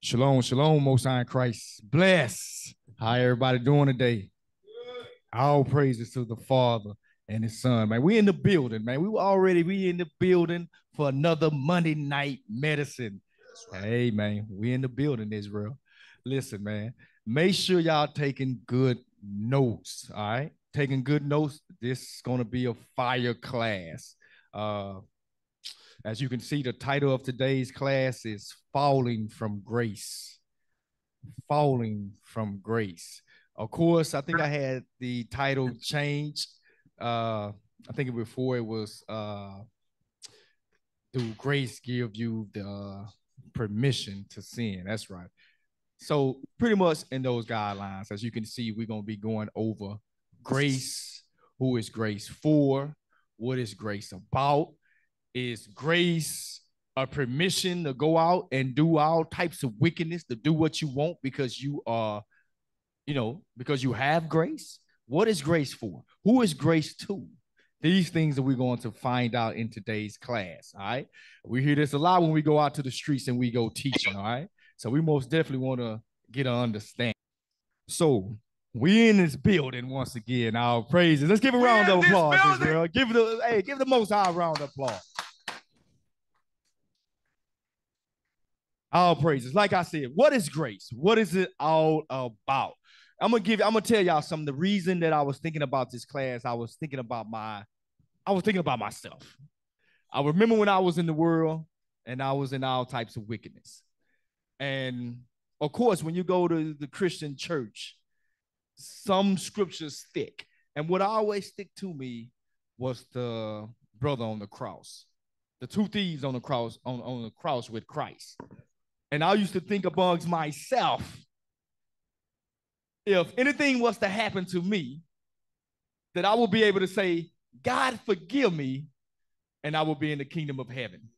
Shalom, shalom, Most High Christ. Bless. How everybody doing today? All praises to the Father and His Son, man. We in the building, man. We were already we in the building for another Monday night medicine. Hey, man, we in the building, Israel. Listen, man. Make sure y'all taking good notes. All right, taking good notes. This is gonna be a fire class. Uh, as you can see, the title of today's class is Falling from Grace. Falling from Grace. Of course, I think I had the title changed. Uh, I think before it was uh, Do Grace Give You the Permission to Sin? That's right. So, pretty much in those guidelines, as you can see, we're going to be going over grace. Who is grace for? What is grace about? Is grace a permission to go out and do all types of wickedness, to do what you want because you are, you know, because you have grace? What is grace for? Who is grace to? These things that we're going to find out in today's class. All right. We hear this a lot when we go out to the streets and we go teaching. All right. So we most definitely want to get an understanding. So we in this building once again. Our praises. Let's give a round of applause, Israel. Give the hey, give the most high round of applause. All praises. Like I said, what is grace? What is it all about? I'm gonna give. I'm gonna tell y'all some. The reason that I was thinking about this class, I was thinking about my, I was thinking about myself. I remember when I was in the world and I was in all types of wickedness, and of course, when you go to the Christian church, some scriptures stick, and what always stick to me was the brother on the cross, the two thieves on the cross on, on the cross with Christ. And I used to think amongst myself, if anything was to happen to me, that I will be able to say, God, forgive me, and I will be in the kingdom of heaven.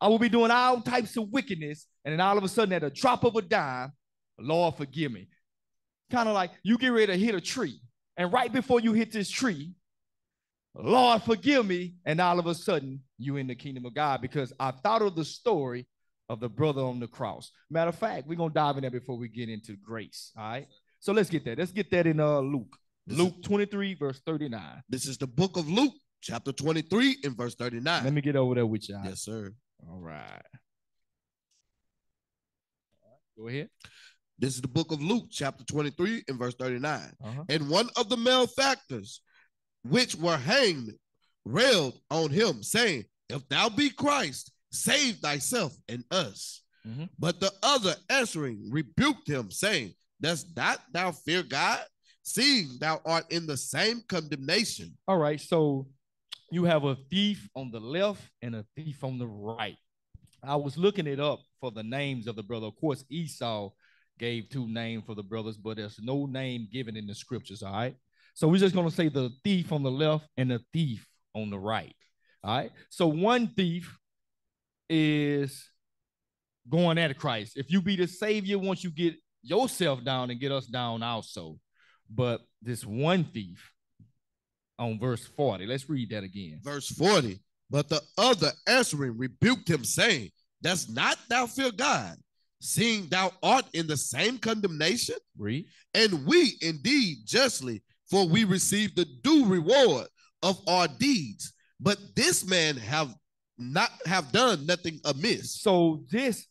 I will be doing all types of wickedness, and then all of a sudden, at a drop of a dime, Lord, forgive me. Kind of like you get ready to hit a tree, and right before you hit this tree, Lord, forgive me, and all of a sudden, you in the kingdom of God because I thought of the story of the brother on the cross. Matter of fact, we're gonna dive in there before we get into grace. All right. So let's get that. Let's get that in uh Luke. This Luke 23, verse 39. This is the book of Luke, chapter 23, and verse 39. Let me get over there with y'all. Yes, sir. All right. Go ahead. This is the book of Luke, chapter 23, and verse 39. Uh-huh. And one of the malefactors, which were hanged, railed on him, saying, If thou be Christ, save thyself and us. Mhm. But the other answering rebuked him, saying, Does not thou fear God, seeing thou art in the same condemnation? All right. So you have a thief on the left and a thief on the right. I was looking it up for the names of the brother. Of course, Esau gave two names for the brothers, but there's no name given in the scriptures. All right. So we're just going to say the thief on the left and the thief on the right. All right. So one thief is going at Christ. If you be the savior, once you get yourself down and get us down also. But this one thief on verse 40, let's read that again. Verse 40. But the other answering rebuked him, saying, Does not thou fear God, seeing thou art in the same condemnation? Read. And we indeed justly, for we receive the due reward of our deeds. But this man have not have done nothing amiss. So this,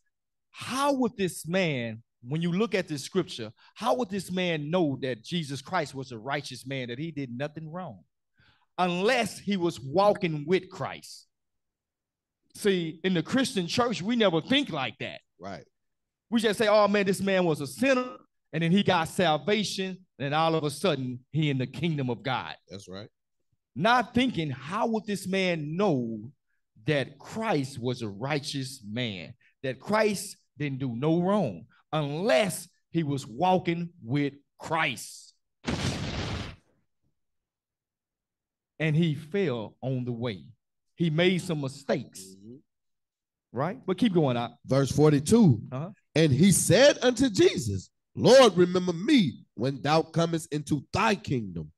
how would this man, when you look at this scripture, how would this man know that Jesus Christ was a righteous man, that he did nothing wrong? Unless he was walking with Christ. See, in the Christian church, we never think like that. Right. We just say, oh man, this man was a sinner, and then he got salvation, and all of a sudden he in the kingdom of God. That's right. Not thinking, how would this man know that Christ was a righteous man? That Christ didn't do no wrong unless he was walking with Christ. And he fell on the way. He made some mistakes, right? But keep going out. Verse 42. Uh-huh. And he said unto Jesus, Lord, remember me when thou comest into thy kingdom.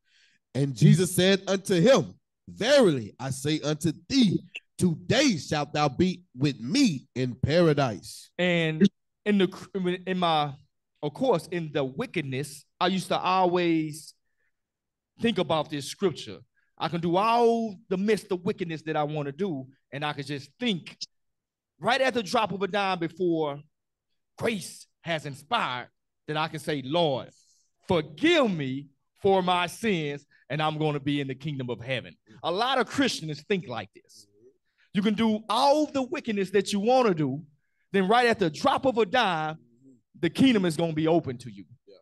And Jesus said unto him, Verily I say unto thee, today shalt thou be with me in paradise. And in the in my of course in the wickedness, I used to always think about this scripture. I can do all the midst of wickedness that I want to do, and I can just think right at the drop of a dime before grace has inspired that I can say, Lord, forgive me for my sins, and I'm going to be in the kingdom of heaven. A lot of Christians think like this. You can do all the wickedness that you want to do, then right at the drop of a dime, the kingdom is going to be open to you. Yeah.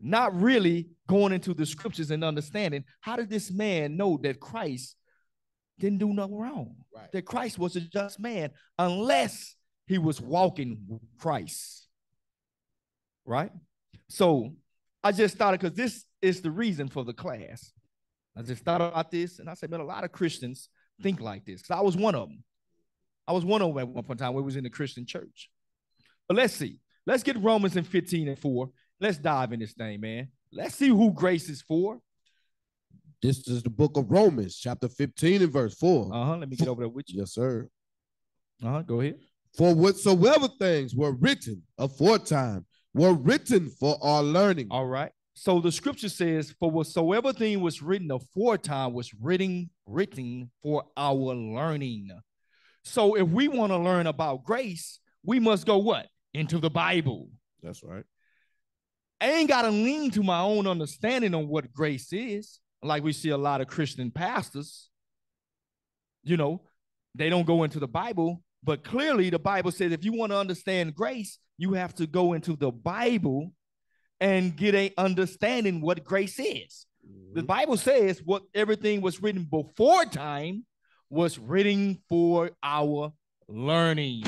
Not really going into the scriptures and understanding how did this man know that Christ didn't do nothing wrong? Right. That Christ was a just man unless he was walking Christ. Right? So I just started because this is the reason for the class. I just thought about this and I said, man, a lot of Christians think like this. Because I was one of them. I was one of them at one point in time where we was in the Christian church. But let's see. Let's get Romans in 15 and 4. Let's dive in this thing, man. Let's see who grace is for. This is the book of Romans, chapter 15 and verse 4. Uh-huh. Let me get over there with you. Yes, sir. Uh-huh. Go ahead. For whatsoever things were written aforetime were written for our learning. All right. So the scripture says, For whatsoever thing was written aforetime was written, written for our learning. So if we want to learn about grace, we must go what? Into the Bible. That's right. I ain't got to lean to my own understanding on what grace is, like we see a lot of Christian pastors. You know, they don't go into the Bible, but clearly the Bible says if you want to understand grace, you have to go into the Bible and get a understanding what grace is. Mm-hmm. The Bible says what everything was written before time was written for our learning.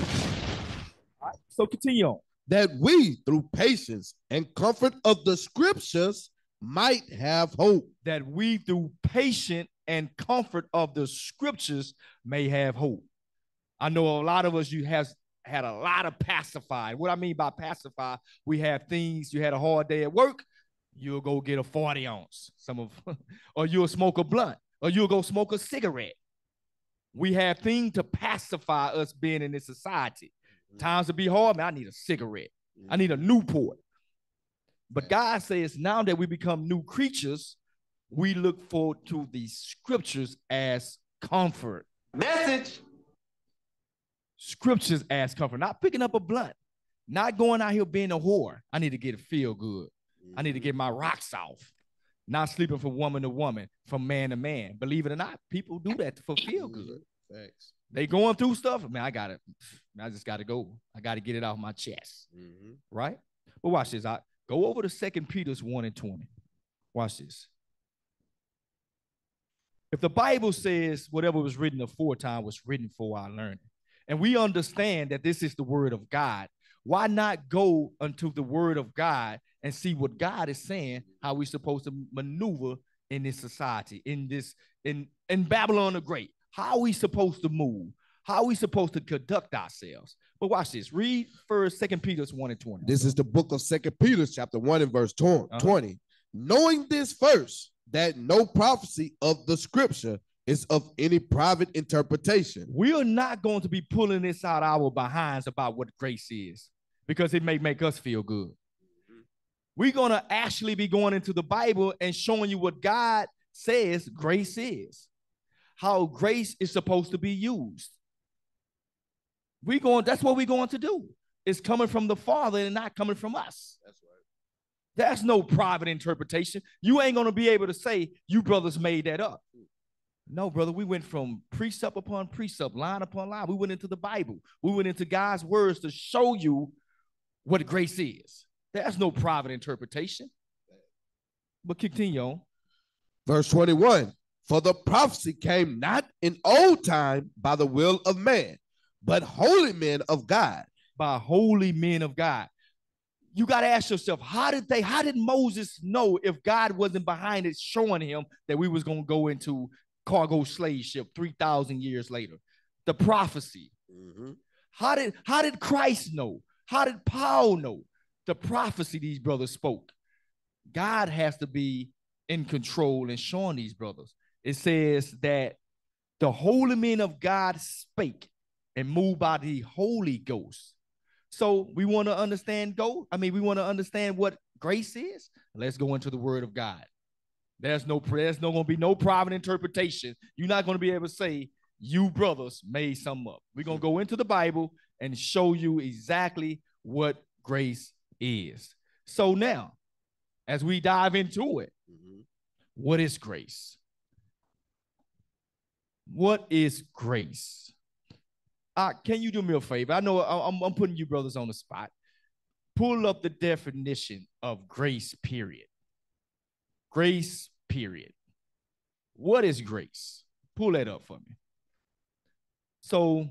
Right, so continue on. That we, through patience and comfort of the scriptures, might have hope. That we, through patience and comfort of the scriptures, may have hope. I know a lot of us, you have had a lot of pacified. What I mean by pacified, we have things, you had a hard day at work, you'll go get a 40 ounce, some of, or you'll smoke a blunt, or you'll go smoke a cigarette. We have things to pacify us being in this society. Mm-hmm. Times to be hard, man, I need a cigarette. I need a Newport. But God says now that we become new creatures, we look forward to the scriptures as comfort. Message. Scriptures as comfort. Not picking up a blunt. Not going out here being a whore. I need to get a feel good. I need to get my rocks off not sleeping from woman to woman, from man to man. Believe it or not, people do that for feel good. Thanks. They going through stuff. Man, I got it. I just got to go. I got to get it off my chest. Mm-hmm. Right? But watch this. I go over to Second Peter's 1 and 20. Watch this. If the Bible says whatever was written aforetime was written for our learning, and we understand that this is the word of God, why not go unto the word of God and see what God is saying, how we're supposed to maneuver in this society, in this, in, in Babylon the Great. How are we supposed to move? How are we supposed to conduct ourselves? But watch this. Read first Second Peter's 1 and 20. This is the book of Second Peter, chapter 1 and verse 20. Uh-huh. Knowing this first, that no prophecy of the scripture is of any private interpretation. We are not going to be pulling this out our behinds about what grace is because it may make us feel good. We're going to actually be going into the Bible and showing you what God says grace is, how grace is supposed to be used. We going, that's what we're going to do. It's coming from the Father and not coming from us. That's right. That's no private interpretation. You ain't going to be able to say you brothers made that up. No, brother, we went from precept upon precept, line upon line. We went into the Bible. We went into God's words to show you what grace is. There's no private interpretation. But continue on. Verse 21 For the prophecy came not in old time by the will of man, but holy men of God. By holy men of God. You got to ask yourself, how did they, how did Moses know if God wasn't behind it, showing him that we was going to go into cargo slave ship 3,000 years later? The prophecy. Mm-hmm. How did how did Christ know? How did Paul know? The prophecy these brothers spoke. God has to be in control and showing these brothers. It says that the holy men of God spake and moved by the Holy Ghost So we want to understand go. I mean, we want to understand what grace is. Let's go into the word of God. There's no there's no gonna be no private interpretation. You're not gonna be able to say you brothers made some up. We're gonna go into the Bible and show you exactly what grace is. So now, as we dive into it, Mhm. what is grace? What is grace? Uh, can you do me a favor? I know I'm, I'm putting you brothers on the spot. Pull up the definition of grace, period. Grace, period. What is grace? Pull that up for me. So,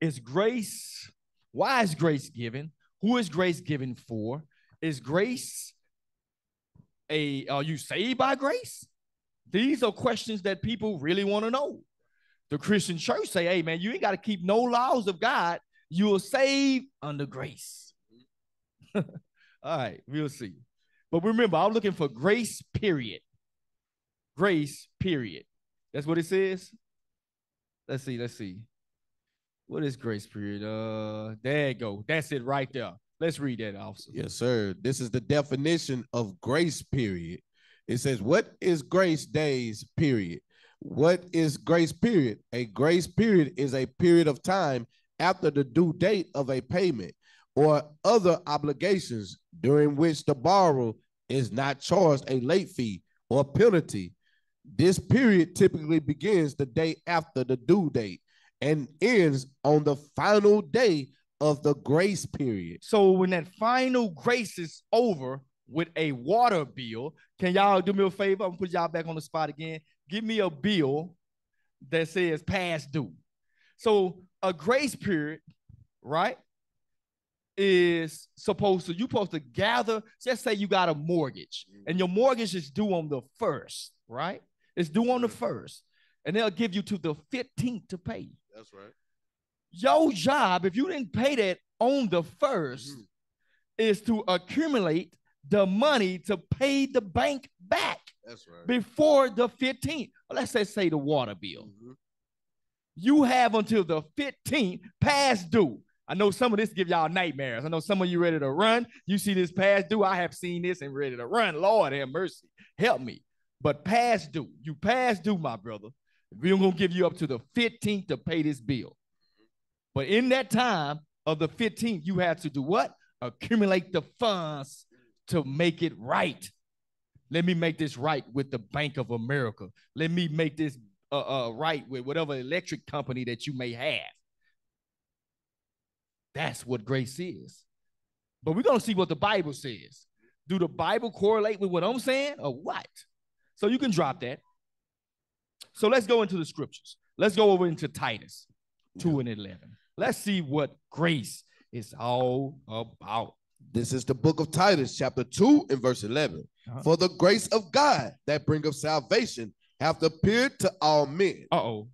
is grace, why is grace given? Who is grace given for? Is grace a, are you saved by grace? These are questions that people really want to know. The Christian church say, hey, man, you ain't got to keep no laws of God. You are saved under grace. All right, we'll see. But remember, I'm looking for grace, period. Grace, period. That's what it says. Let's see, let's see. What is grace, period? Uh, there you go. That's it right there. Let's read that, officer. Yes, sir. This is the definition of grace period. It says, What is grace days period? What is grace period? A grace period is a period of time after the due date of a payment or other obligations during which the borrower is not charged a late fee or penalty. This period typically begins the day after the due date and ends on the final day of the grace period. So when that final grace is over with a water bill, can y'all do me a favor? I'm gonna put y'all back on the spot again. Give me a bill that says past due. So a grace period, right, is supposed to you supposed to gather. Just say you got a mortgage, mm-hmm. and your mortgage is due on the first, right? It's due on the mm-hmm. first, and they'll give you to the 15th to pay. That's right. Your job, if you didn't pay that on the 1st Mhm. is to accumulate the money to pay the bank back That's right. before the 15th. Let's say, say the water bill. Mhm. You have until the 15th past due. I know some of this give y'all nightmares. I know some of you ready to run. You see this past due. I have seen this and ready to run. Lord have mercy. Help me. But past due, you past due, my brother. We're gonna give you up to the 15th to pay this bill. But in that time of the 15th, you have to do what? Accumulate the funds to make it right. Let me make this right with the Bank of America. Let me make this uh, uh, right with whatever electric company that you may have. That's what grace is. But we're going to see what the Bible says. Do the Bible correlate with what I'm saying or what? So you can drop that. So let's go into the scriptures. Let's go over into Titus 2 and 11. Let's see what grace is all about. This is the book of Titus, chapter 2, and verse 11. Uh-huh. For the grace of God that bringeth salvation hath appeared to all men. Uh oh.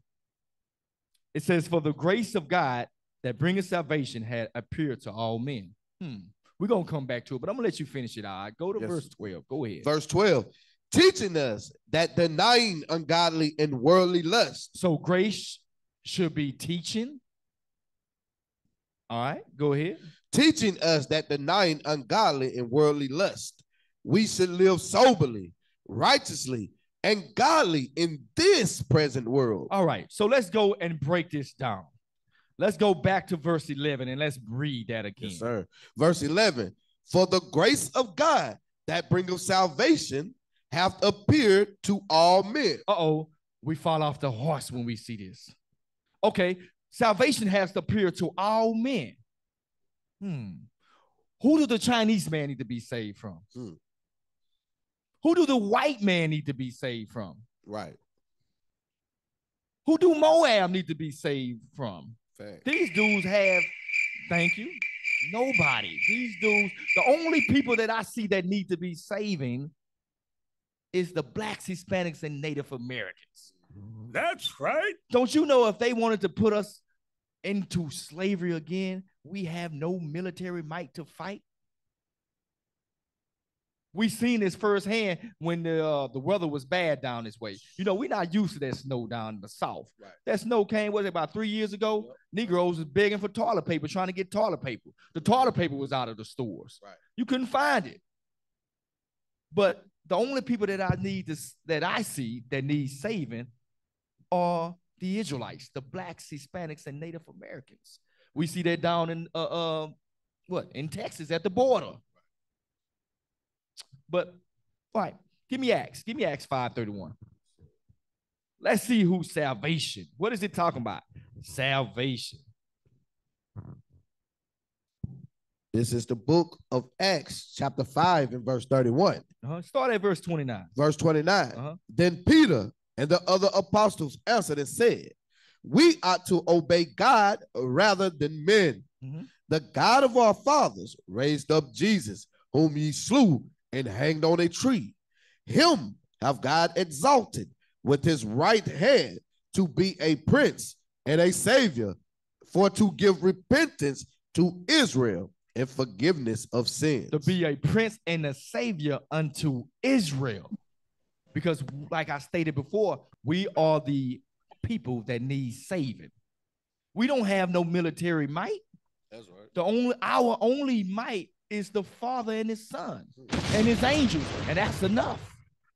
It says, For the grace of God that bringeth salvation had appeared to all men. Hmm. We're going to come back to it, but I'm going to let you finish it. All right. Go to Yes. verse 12. Go ahead. Verse 12, teaching us that denying ungodly and worldly lust, So grace should be teaching. All right. Go ahead. teaching us that denying ungodly and worldly lust, we should live soberly, righteously, and godly in this present world. All right. So let's go and break this down. Let's go back to verse 11 and let's read that again. Yes, sir. Verse 11 For the grace of God that bringeth salvation hath appeared to all men. Uh oh. We fall off the horse when we see this. Okay. Salvation has to appear to all men. Hmm. Who do the Chinese man need to be saved from? Hmm. Who do the white man need to be saved from? Right. Who do Moab need to be saved from? Fact. These dudes have, thank you, nobody. These dudes, the only people that I see that need to be saving is the blacks, Hispanics, and Native Americans. That's right. Don't you know if they wanted to put us into slavery again, we have no military might to fight? We seen this firsthand when the uh, the weather was bad down this way. You know, we're not used to that snow down in the south. Right. That snow came, was it about three years ago? Negroes was begging for toilet paper, trying to get toilet paper. The toilet paper was out of the stores. Right. You couldn't find it. But the only people that I need to that I see that need saving are the Israelites, the blacks, Hispanics, and Native Americans. We see that down in uh, uh what in Texas at the border. But all right, give me Acts. Give me Acts 531. Let's see who's salvation. What is it talking about? Salvation. This is the book of Acts, chapter 5, and verse 31. Uh-huh. Start at verse 29. Verse 29. Uh-huh. Then Peter and the other apostles answered and said, We ought to obey God rather than men. Mhm. The God of our fathers raised up Jesus, whom ye slew and hanged on a tree. Him have God exalted with his right hand to be a prince and a savior, for to give repentance to Israel and forgiveness of sins. to be a prince and a savior unto Israel. Because, like I stated before, we are the people that need saving. We don't have no military might. That's right. The only our only might is the Father and His Son and His angels, and that's enough.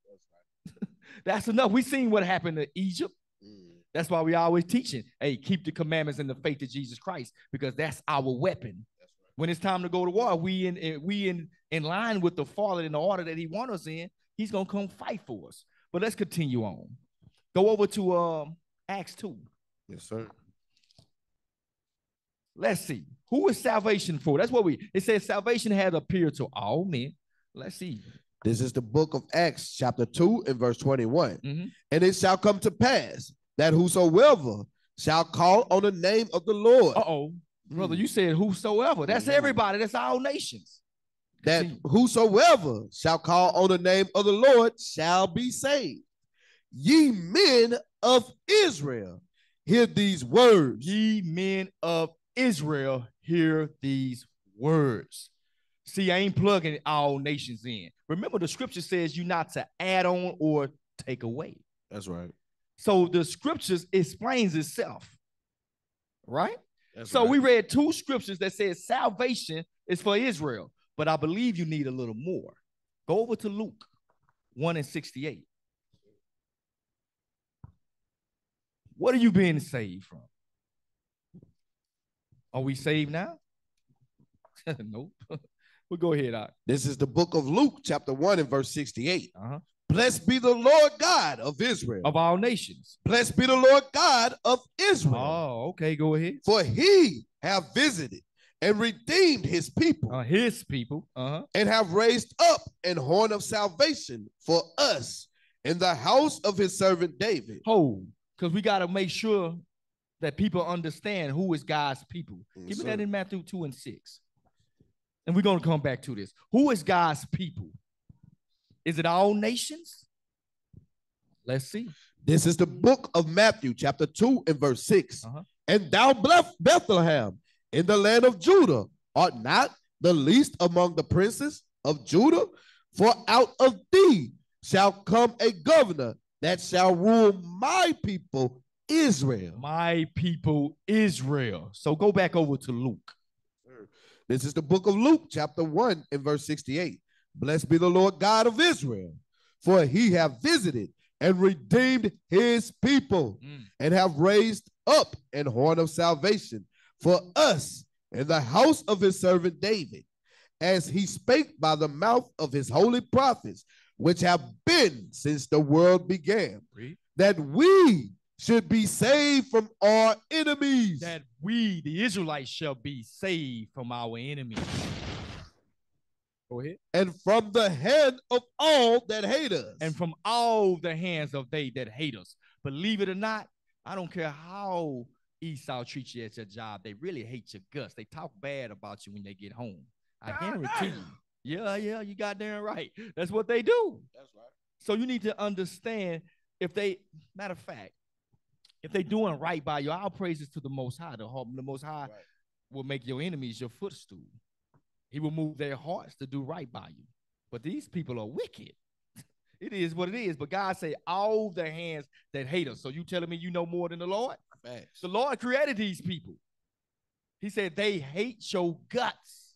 that's right. that's enough. We seen what happened to Egypt. Mm. That's why we always teaching, hey, keep the commandments and the faith of Jesus Christ, because that's our weapon. When it's time to go to war, we in, we in in line with the Father in the order that He wants us in. He's gonna come fight for us. But let's continue on. Go over to um Acts two. Yes, sir. Let's see who is salvation for. That's what we. It says salvation has appeared to all men. Let's see. This is the book of Acts, chapter 2, and verse 21. Mhm. And it shall come to pass that whosoever shall call on the name of the Lord, Uh oh, brother, Mm. you said whosoever. That's everybody. That's all nations. that whosoever shall call on the name of the Lord shall be saved. Ye men of Israel, hear these words. Ye men of Israel, hear these words. See, I ain't plugging all nations in. Remember, the scripture says you not to add on or take away. That's right. So the scriptures explains itself, right? That's so right. we read two scriptures that says salvation is for Israel, but I believe you need a little more. Go over to Luke 1 and 68. What are you being saved from? Are we saved now? nope. well, go ahead. Out. This is the book of Luke, chapter 1, and verse 68. Uh-huh. Blessed be the Lord God of Israel. Of all nations. Blessed be the Lord God of Israel. Oh, okay. Go ahead. For he have visited and redeemed his people Uh, his people. Uh-huh. and have raised up an horn of salvation for us in the house of his servant David. Hold, because we got to make sure that people understand who is God's people. Yes, Give me sir. that in Matthew 2 and 6. And we're going to come back to this. Who is God's people? Is it all nations? Let's see. This is the book of Matthew, chapter 2, and verse 6. Uh-huh. And thou, Bethlehem, in the land of Judah, art not the least among the princes of Judah, for out of thee shall come a governor that shall rule my people Israel. My people Israel. So go back over to Luke. This is the book of Luke, chapter 1, and verse 68. Blessed be the Lord God of Israel, for he have visited and redeemed his people Mm. and have raised up an horn of salvation for us in the house of his servant David, as he spake by the mouth of his holy prophets, which have been since the world began, Read. that we should be saved from our enemies. That we, the Israelites, shall be saved from our enemies. Go ahead. and from the hand of all that hate us. and from all the hands of they that hate us. Believe it or not, I don't care how Esau treats you at your job. They really hate your guts. They talk bad about you when they get home. I guarantee you. Yeah, yeah, you got damn right. That's what they do. That's right. So you need to understand if they, matter of fact, if they doing right by you, our praises to the Most High. The, the Most High Right. will make your enemies your footstool. He will move their hearts to do right by you. But these people are wicked. It is what it is. But God say, all the hands that hate us. So you telling me you know more than the Lord? Facts. The Lord created these people. He said they hate your guts.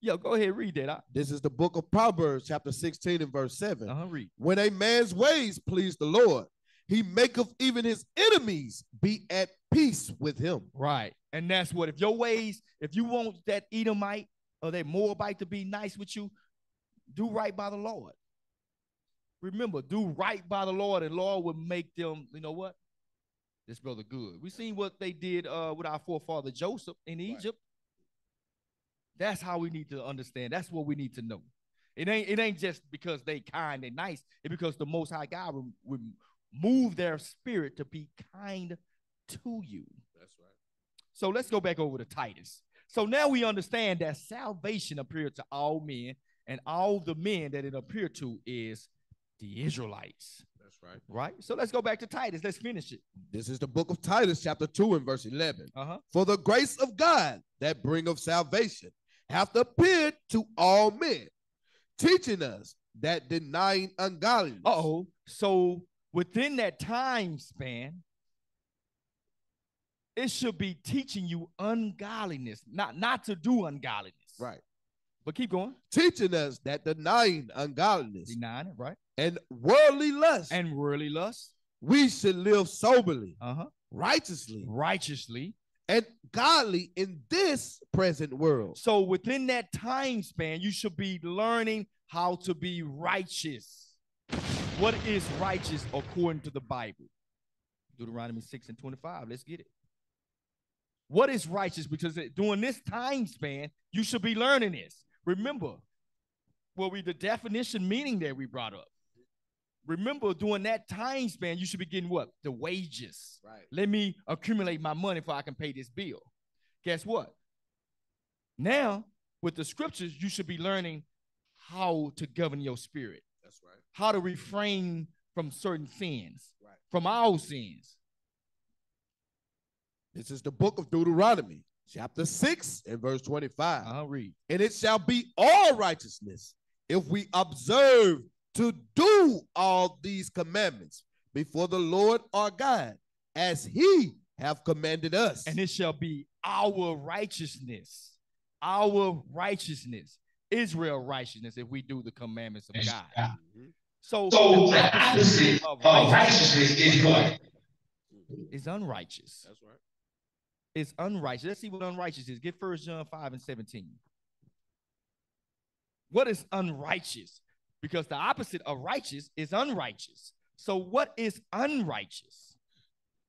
Yo, go ahead, read that. This is the book of Proverbs, chapter 16 and verse 7. Uh-huh, read. When a man's ways please the Lord, he maketh even his enemies be at peace with him. Right. And that's what if your ways, if you want that Edomite or that Moabite to be nice with you, do right by the Lord. Remember, do right by the Lord, and Lord will make them, you know what? This brother good. We seen what they did uh, with our forefather Joseph in Egypt. That's how we need to understand. That's what we need to know. It ain't it ain't just because they kind and nice. It's because the Most High God will move their spirit to be kind to you. So let's go back over to Titus. So now we understand that salvation appeared to all men, and all the men that it appeared to is the Israelites. That's right. Right? So let's go back to Titus. Let's finish it. This is the book of Titus, chapter 2 and verse 11. Uh-huh. For the grace of God that bringeth salvation hath appeared to all men, teaching us that denying ungodliness. Uh-oh. So within that time span, it should be teaching you ungodliness, not not to do ungodliness. Right. But keep going. Teaching us that denying ungodliness Denying it, right? and worldly lust, And worldly lust. we should live soberly, Uh-huh. righteously, Righteously. and godly in this present world. So within that time span, you should be learning how to be righteous. What is righteous according to the Bible? Deuteronomy 6 and 25. Let's get it. What is righteous? Because during this time span, you should be learning this. Remember, well, we the definition meaning that we brought up. Remember, during that time span, you should be getting what? The wages. Right. Let me accumulate my money before I can pay this bill. Guess what? Now, with the scriptures, you should be learning how to govern your spirit, That's right. how to refrain from certain sins, Right. from all sins. This is the book of Deuteronomy, chapter 6 and verse 25. I'll read. And it shall be all righteousness if we observe to do all these commandments before the Lord our God, as he have commanded us. And it shall be our righteousness, our righteousness, Israel righteousness, if we do the commandments of God. Mhm. So, So the opposite of of righteousness is what? is unrighteous. That's right. It's unrighteous. Let's see what unrighteous is. Get First John 5 and 17. What is unrighteous? Because the opposite of righteous is unrighteous. So, what is unrighteous?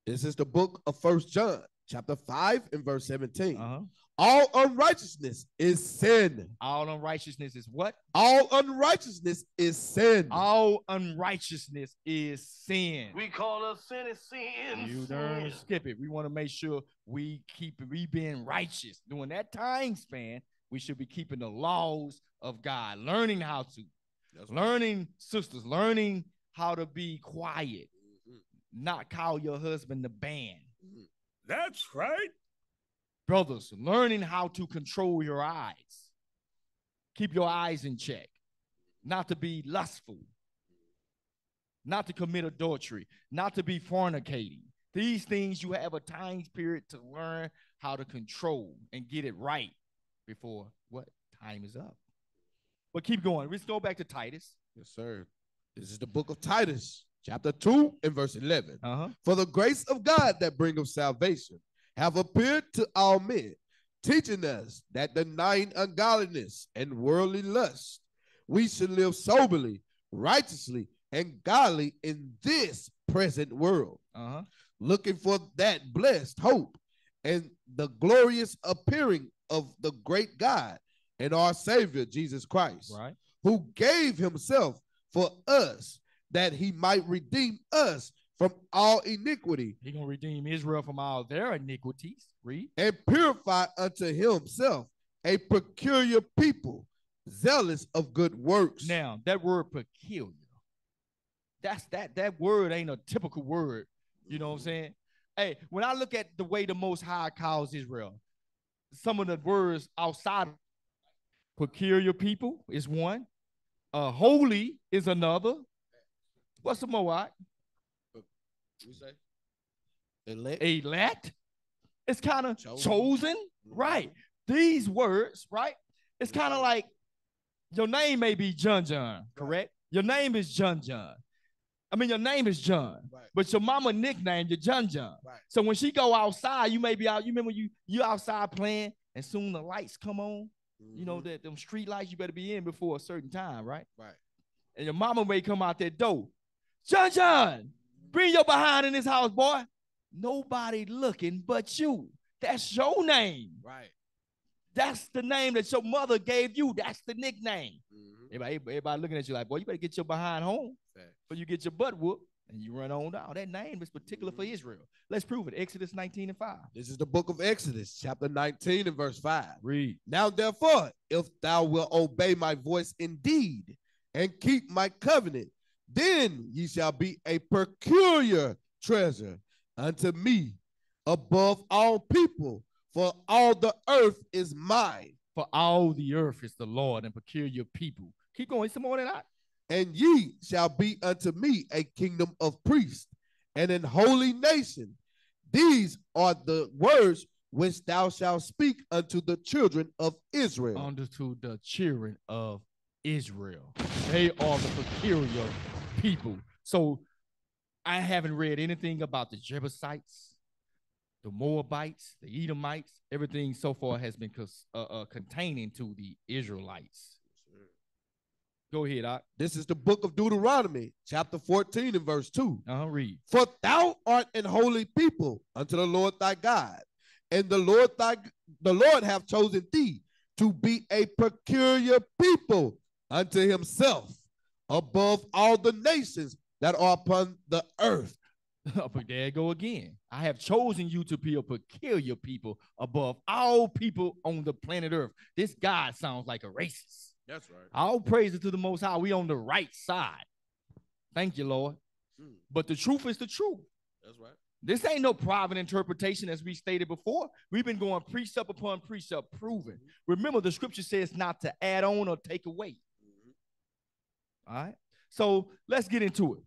This is the book of First John, chapter 5 and verse 17. Uh-huh. All unrighteousness is sin. All unrighteousness is what? All unrighteousness is sin. All unrighteousness is sin. We call us sin is sin. You darn skip it. We want to make sure we keep we being righteous. During that time span, we should be keeping the laws of God, learning how to, That's right. learning sisters, learning how to be quiet, Mhm. not call your husband the band. That's right. Brothers, learning how to control your eyes. Keep your eyes in check, not to be lustful, not to commit adultery, not to be fornicating. These things you have a time period to learn how to control and get it right before what time is up. But keep going. Let's go back to Titus. Yes, sir. This is the book of Titus, chapter 2 and verse 11. Uh-huh. For the grace of God that bringeth salvation have appeared to all men, teaching us that denying ungodliness and worldly lust, we should live soberly, righteously, and godly in this present world, Uh-huh. looking for that blessed hope and the glorious appearing of the great God and our Savior Jesus Christ Right. who gave himself for us that he might redeem us from all iniquity He gonna redeem Israel from all their iniquities. Read. and purify unto himself a peculiar people zealous of good works. Now, that word peculiar. That's that that word ain't a typical word. You know what I'm saying? Hey, when I look at the way the most high calls Israel, some of the words outside Peculiar people is one. Uh, holy is another. What's the more? Art? We say elect. Elect. It's kind of Chosen. chosen. right? These words, right? It's kind of like your name may be John John, correct? Your name is John John. I mean, your name is John, Right. but your mama nicknamed you John John. Right. So when she go outside, you may be out. You remember you you outside playing, and soon the lights come on. You know Mhm. that them street lights you better be in before a certain time, right? Right. And your mama may come out that door. John John, bring your behind in this house, boy. Nobody looking but you. That's your name. Right. That's the name that your mother gave you. That's the nickname. Mhm. Everybody, everybody looking at you like, boy, you better get your behind home Fact. or you get your butt whooped and you run on down. That name is particular for Israel. Let's prove it. Exodus 19 and 5. This is the book of Exodus, chapter 19 and verse 5. Read. Now, therefore, if thou wilt obey my voice indeed and keep my covenant, then ye shall be a peculiar treasure unto me above all people, for all the earth is mine. For all the earth is the Lord and peculiar people. Keep going. Some more than that. And ye shall be unto me a kingdom of priests and an holy nation. These are the words which thou shalt speak unto the children of Israel. Unto the children of Israel. They are the peculiar people. So I haven't read anything about the Jebusites, the Moabites, the Edomites. Everything so far has been cons- uh, uh, containing to the Israelites. Go ahead, Doc. This is the book of Deuteronomy, chapter 14 and verse 2. Uh-huh, read. For thou art an holy people unto the Lord thy God, and the Lord thy the Lord have chosen thee to be a peculiar people unto himself above all the nations that are upon the earth. but there you go again. I have chosen you to be a peculiar people above all people on the planet Earth. This God sounds like a racist. That's right. All praises to the Most High. We on the right side. Thank you, Lord. Mm. But the truth is the truth. That's right. This ain't no private interpretation, as we stated before. We've been going precept upon precept, proving. Remember, the scripture says not to add on or take away. All right. So let's get into it.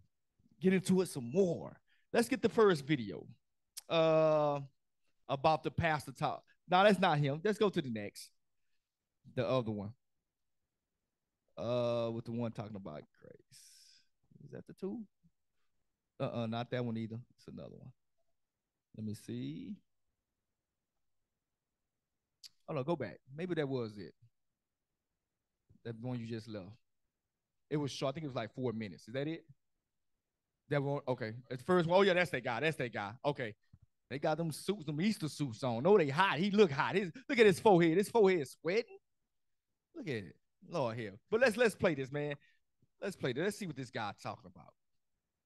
Get into it some more. Let's get the first video uh, about the pastor talk. No, that's not him. Let's go to the next. The other one. Uh, with the one talking about grace. Is that the two? Uh-uh, not that one either. It's another one. Let me see. Oh no, go back. Maybe that was it. That one you just left. It was short. I think it was like four minutes. Is that it? That one. Okay. It's first one. Oh yeah, that's that guy. That's that guy. Okay. They got them suits, them Easter suits on. No, they hot. He look hot. His, look at his forehead. His forehead is sweating. Look at it. Lord here. But let's let's play this, man. Let's play this. Let's see what this guy's talking about.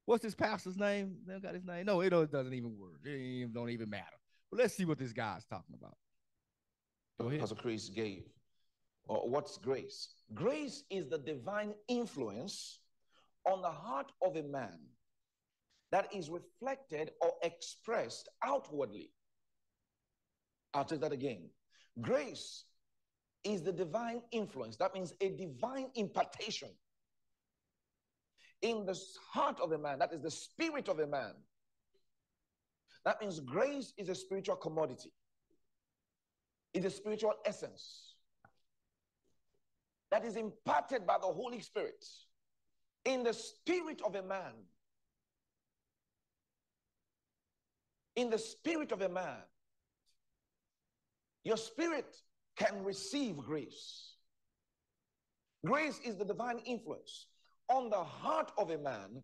What's this pastor's name? They don't got his name. No, it doesn't even work. It don't even matter. But let's see what this guy's talking about. Go ahead. Pastor Chris gave. Or what's grace? Grace is the divine influence on the heart of a man that is reflected or expressed outwardly. I'll take that again. Grace is the divine influence. That means a divine impartation in the heart of a man. That is the spirit of a man. That means grace is a spiritual commodity. It's a spiritual essence that is imparted by the Holy Spirit in the spirit of a man. In the spirit of a man, your spirit can receive grace. Grace is the divine influence on the heart of a man,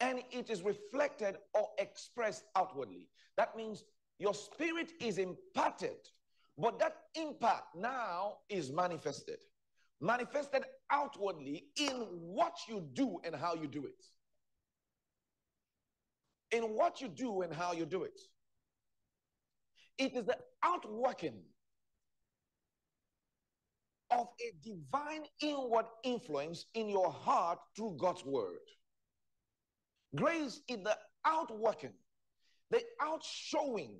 and it is reflected or expressed outwardly. That means your spirit is imparted, but that impact now is manifested. Manifested outwardly in what you do and how you do it. In what you do and how you do it. It is the outworking of a divine inward influence in your heart through God's word. Grace is the outworking, the outshowing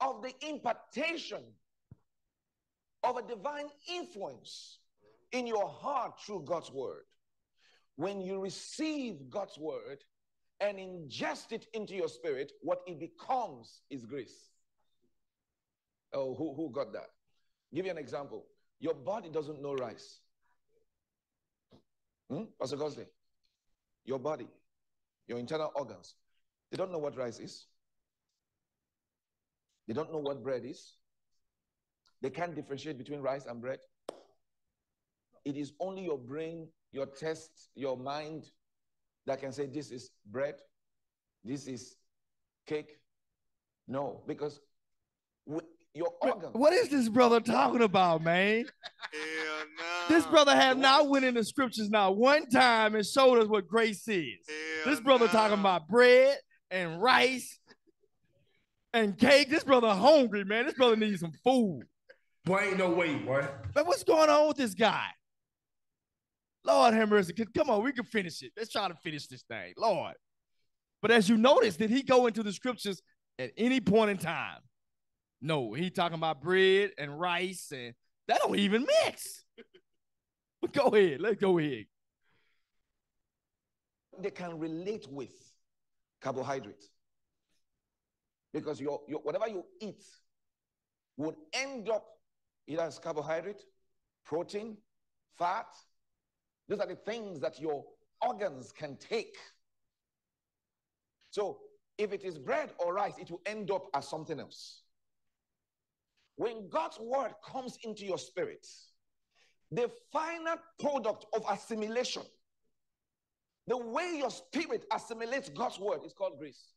of the impartation of a divine influence in your heart through God's word. When you receive God's word and ingest it into your spirit, what it becomes is grace. Oh, who, who got that? Give you an example. Your body doesn't know rice. Hmm? Pastor Gosling, your body, your internal organs, they don't know what rice is. They don't know what bread is. They can't differentiate between rice and bread. It is only your brain, your test, your mind that can say this is bread, this is cake. No, because we, your organs. What is this brother talking about, man? Hell no. This brother have not went in the scriptures now one time and showed us what grace is. Hell This brother no. talking about bread and rice and cake. This brother hungry, man. This brother needs some food. Boy, ain't no way, boy. But what's going on with this guy? Lord have mercy. Come on, we can finish it. Let's try to finish this thing. Lord. But as you notice, did he go into the scriptures at any point in time? No, he talking about bread and rice, and that don't even mix. but go ahead. Let's go ahead. they can relate with carbohydrates. Because your, your whatever you eat would end up either has carbohydrate, protein, fat. Those are the things that your organs can take. So if it is bread or rice, it will end up as something else. When God's word comes into your spirit, the final product of assimilation the way your spirit assimilates God's word is called grace.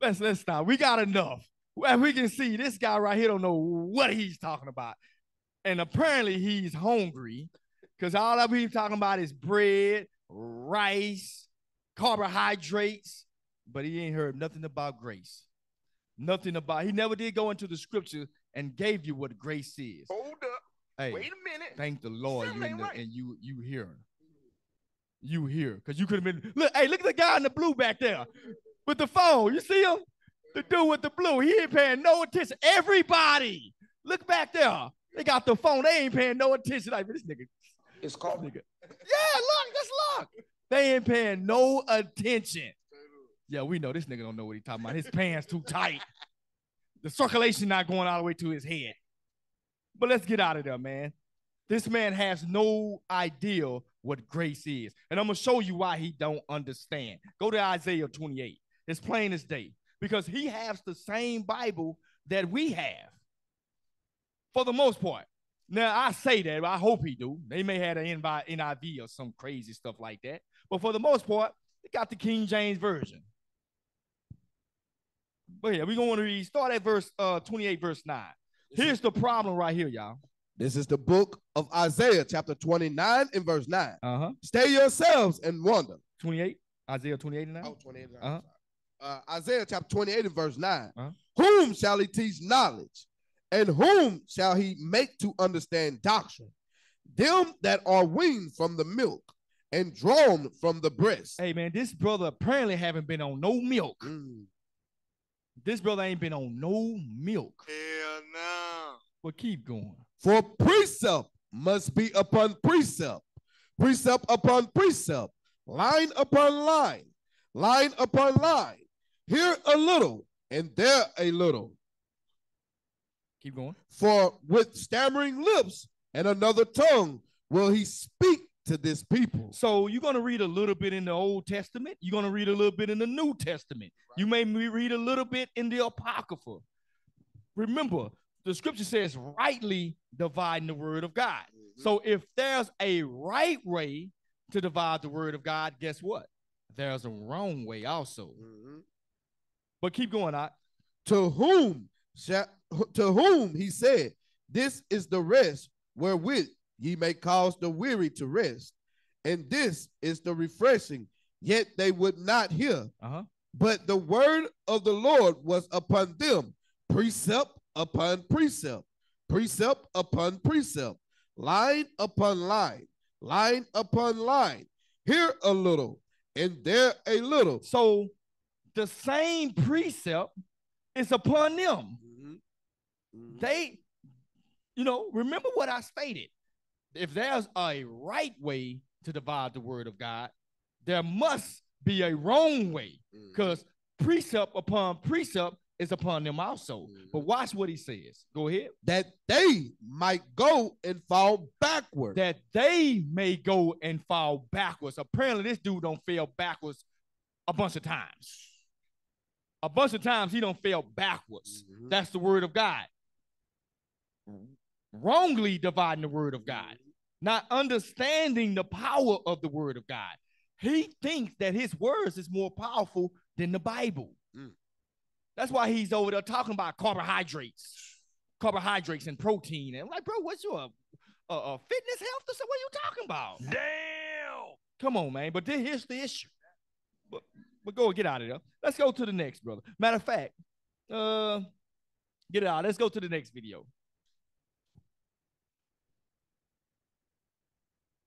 Let's let's stop. We got enough. As we can see, this guy right here don't know what he's talking about. And apparently he's hungry because all that he's talking about is bread, rice, carbohydrates, but he ain't heard nothing about grace. Nothing about he never did go into the scripture and gave you what grace is. Hold up. Hey, Wait a minute. thank the Lord you the, right. and you you hear. You hear because you could have been look. Hey, look at the guy in the blue back there with the phone. You see him? The dude with the blue. He ain't paying no attention. Everybody, look back there. They got the phone. They ain't paying no attention. Like this nigga. It's called Nigga. Yeah, look, that's lock. They ain't paying no attention. Yeah, we know this nigga don't know what he talking about. His pants too tight. The circulation not going all the way to his head. But let's get out of there, man. This man has no idea what grace is. And I'm gonna show you why he don't understand. Go to Isaiah 28. It's plain as day. Because he has the same Bible that we have. For the most part. Now I say that, but I hope he do. They may have an NIV or some crazy stuff like that. But for the most part, they got the King James Version. But yeah, we're gonna read, start at verse uh 28, verse 9. Here's the problem right here, y'all. This is the book of Isaiah, chapter 29 and verse 9. Uh-huh. Stay yourselves and wonder. 28, Isaiah 28 and 9. Oh, 28 and nine, Uh-huh. Sorry. Uh, Isaiah chapter 28 and verse 9. Uh-huh. Whom shall he teach knowledge? And whom shall he make to understand doctrine? Them that are weaned from the milk and drawn from the breast. Hey man, this brother apparently haven't been on no milk. Mm. This brother ain't been on no milk. Hell no. But keep going. For precept must be upon precept, precept upon precept, line upon line, line upon line. Here a little and there a little. Keep going. For with stammering lips and another tongue will he speak to this people. So you're gonna read a little bit in the Old Testament. You're gonna read a little bit in the New Testament. You may read a little bit in the Apocrypha. Remember, the scripture says rightly dividing the word of God. Mm-hmm. So if there's a right way to divide the word of God, guess what? There's a wrong way also. Mm-hmm. But keep going out. To whom shall to whom he said, This is the rest wherewith ye may cause the weary to rest, and this is the refreshing. Yet they would not hear. Uh-huh. But the word of the Lord was upon them, precept upon precept, precept upon precept, line upon line, line upon line. Here a little, and there a little. So the same precept is upon them. Mhm. They, you know, remember what I stated. If there's a right way to divide the word of God, there must be a wrong way because precept upon precept is upon them also. Mhm. But watch what he says. Go ahead. that they might go and fall backward. That they may go and fall backwards. Apparently, this dude don't fail backwards a bunch of times. A bunch of times he don't fail backwards. Mhm. That's the word of God. Wrongly dividing the word of God, not understanding the power of the word of God. He thinks that his words is more powerful than the Bible. Mm. That's why he's over there talking about carbohydrates, carbohydrates and protein. And I'm like, bro, what's your uh, uh, fitness health or something? What are you talking about? Damn. Come on, man. But then here's the issue. But, but go get out of there. Let's go to the next, brother. Matter of fact, uh, get it out. Let's go to the next video.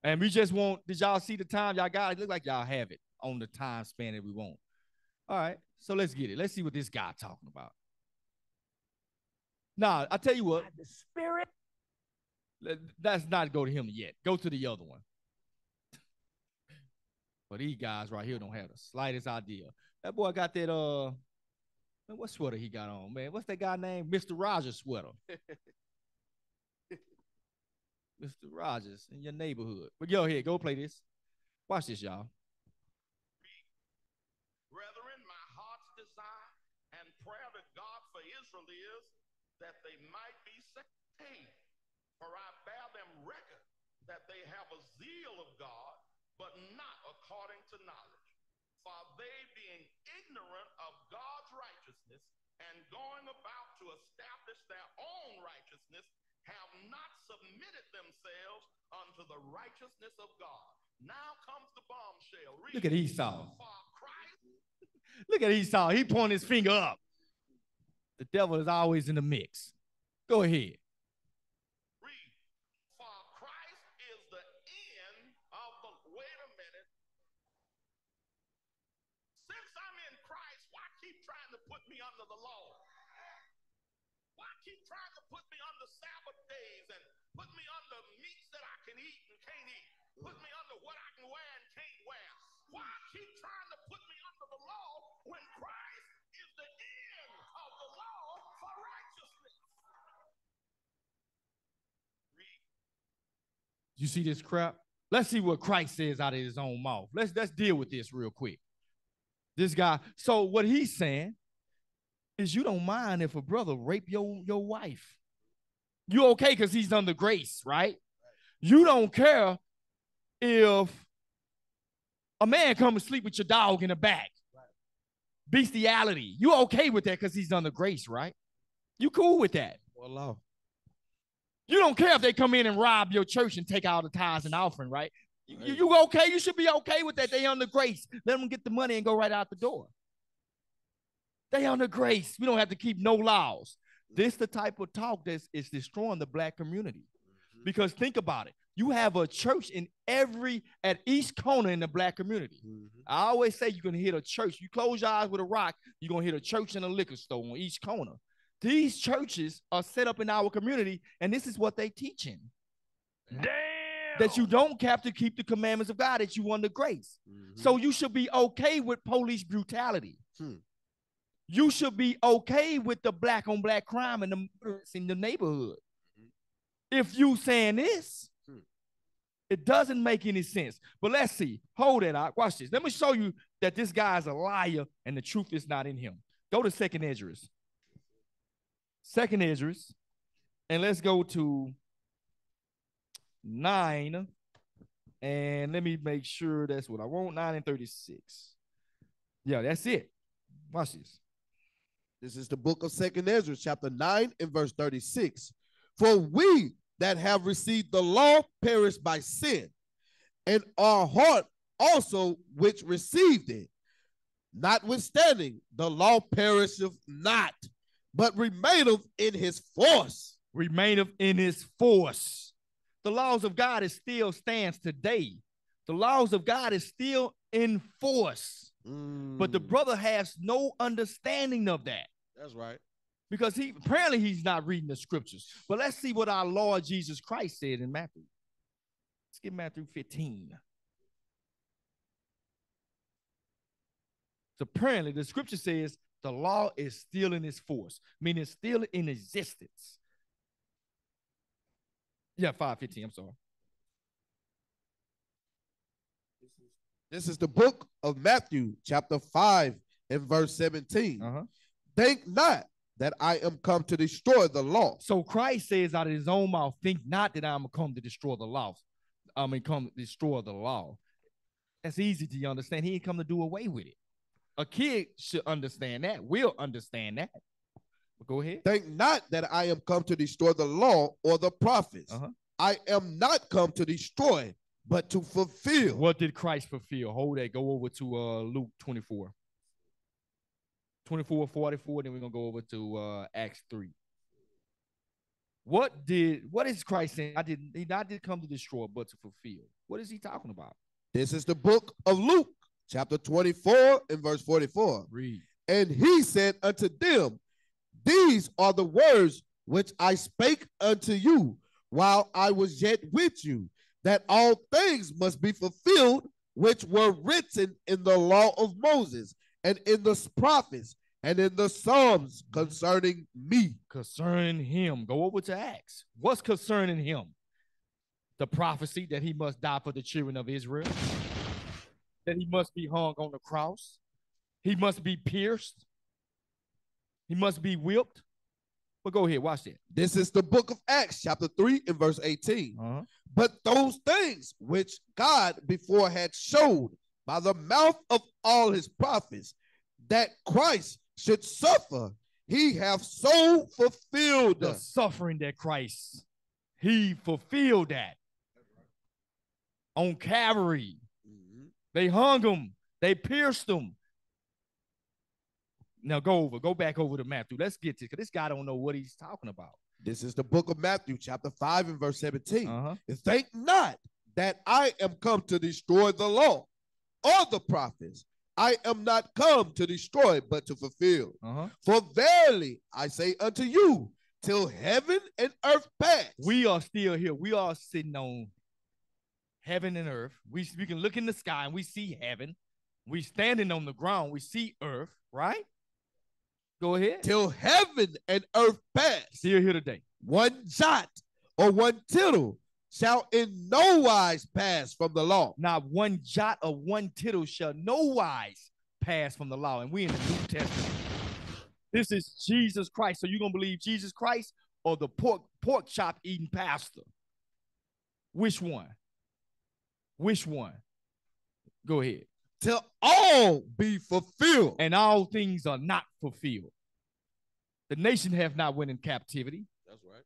And we just want, did y'all see the time y'all got? It look like y'all have it on the time span that we want. All right, so let's get it. Let's see what this guy talking about. Nah, I tell you what. The spirit. Let's not go to him yet. Go to the other one. But these guys right here don't have the slightest idea. That boy got that uh man, what sweater he got on, man? What's that guy named? Mr. Rogers sweater. Mr. Rogers in your neighborhood. But go ahead, go play this. Watch this, y'all. Brethren, my heart's desire and prayer to God for Israel is that they might be saved. For I bear them record that they have a zeal of God, but not according to knowledge. For they, being ignorant of God's righteousness and going about to establish their own righteousness, have not submitted themselves unto the righteousness of God. Now comes the bombshell. Look at Esau. Look at Esau. He pointing his finger up. The devil is always in the mix. Go ahead. Read. For Christ is the end of the. Wait a minute. Since I'm in Christ, why keep trying to put me under the law? Why keep trying to put me under Sabbath days and put me under meats that I can eat and can't eat? Put me under what I can wear and can't wear? Why keep trying to put me under the law when Christ is the end of the law for righteousness? Read. You see this crap? Let's see what Christ says out of his own mouth. Let's let's deal with this real quick. This guy. So what he's saying is you don't mind if a brother rape your your wife. You okay because he's under grace, right? You don't care if a man come and sleep with your dog in the back. Bestiality. You okay with that because he's under grace, right? You cool with that. Voila. You don't care if they come in and rob your church and take all the tithes and offering, right? You, you, you okay? You should be okay with that. They under grace. Let them get the money and go right out the door. They under grace. We don't have to keep no laws. This the type of talk that is destroying the black community. Mm-hmm. Because think about it. You have a church in every at each corner in the black community. Mm-hmm. I always say you're gonna hit a church. You close your eyes with a rock, you're gonna hit a church and a liquor store on each corner. These churches are set up in our community, and this is what they teaching. Damn. That you don't have to keep the commandments of God, that you under grace. Mm-hmm. So you should be okay with police brutality. Hmm. You should be okay with the black on black crime in the in the neighborhood. Mm-hmm. If you saying this. It doesn't make any sense. But let's see. Hold it out. Watch this. Let me show you that this guy is a liar and the truth is not in him. Go to Second Esdras. Second Esdras, and let's go to nine. And let me make sure that's what I want. Nine and thirty-six. Yeah, that's it. Watch this. This is the book of Second Ezra, chapter 9 and verse 36. For we that have received the law perish by sin, and our heart also which received it. Notwithstanding, the law perisheth not, but remaineth in his force. remaineth in his force. The laws of God is still stands today. The laws of God is still in force. But the Mm, brother has no understanding of that. that's right. Because he apparently he's not reading the scriptures. But let's see what our Lord Jesus Christ said in Matthew. Let's get Matthew 15. So apparently the scripture says the law is still in its force, meaning still in existence. Yeah, 515. I'm sorry. This is the book of Matthew, chapter 5, and verse 17. Uh-huh. Think not that I am come to destroy the law. So Christ says out of his own mouth, think not that I'm come to destroy the law. I mean, come to destroy the law. That's easy to understand. He ain't come to do away with it. A kid should understand that. We'll understand that. But go ahead. Think not that I am come to destroy the law or the prophets. Uh-huh. I am not come to destroy, but to fulfill. What did Christ fulfill? Hold that. Go over to uh, Luke 24. 24, 44. Then we're gonna go over to uh, Acts 3. What did what is Christ saying? I didn't he not did come to destroy, but to fulfill. What is he talking about? This is the book of Luke, chapter 24, and verse 44. Read. And he said unto them, These are the words which I spake unto you while I was yet with you, that all things must be fulfilled which were written in the law of Moses and in the prophets and in the Psalms concerning me. concerning him. Go over to Acts. What's concerning him? The prophecy that he must die for the children of Israel, that he must be hung on the cross, he must be pierced, he must be whipped. But go ahead, watch that. This is the book of Acts, chapter 3, and verse 18. Uh-huh. But those things which God before had showed by the mouth of all his prophets that Christ should suffer, he hath so fulfilled. The suffering that Christ, he fulfilled that on Calvary. Mhm. They hung him, they pierced him. Now go over, go back over to Matthew. Let's get to because this guy don't know what he's talking about. This is the book of Matthew, chapter 5, and verse 17. Uh-huh. And think not that I am come to destroy the law or the prophets. I am not come to destroy, but to fulfill. Uh-huh. For verily I say unto you, till heaven and earth pass. We are still here. We are sitting on heaven and earth. We, we can look in the sky and we see heaven. We standing on the ground, we see earth, right? Go ahead. till heaven and earth pass. Still here today. One jot or one tittle shall in no wise pass from the law. Not one jot or one tittle shall no wise pass from the law. And we in the New Testament. This is Jesus Christ. So you gonna believe Jesus Christ or the pork pork chop eating pastor? Which one? Which one? Go ahead. Till all be fulfilled. And all things are not fulfilled. The nation have not went in captivity. That's right.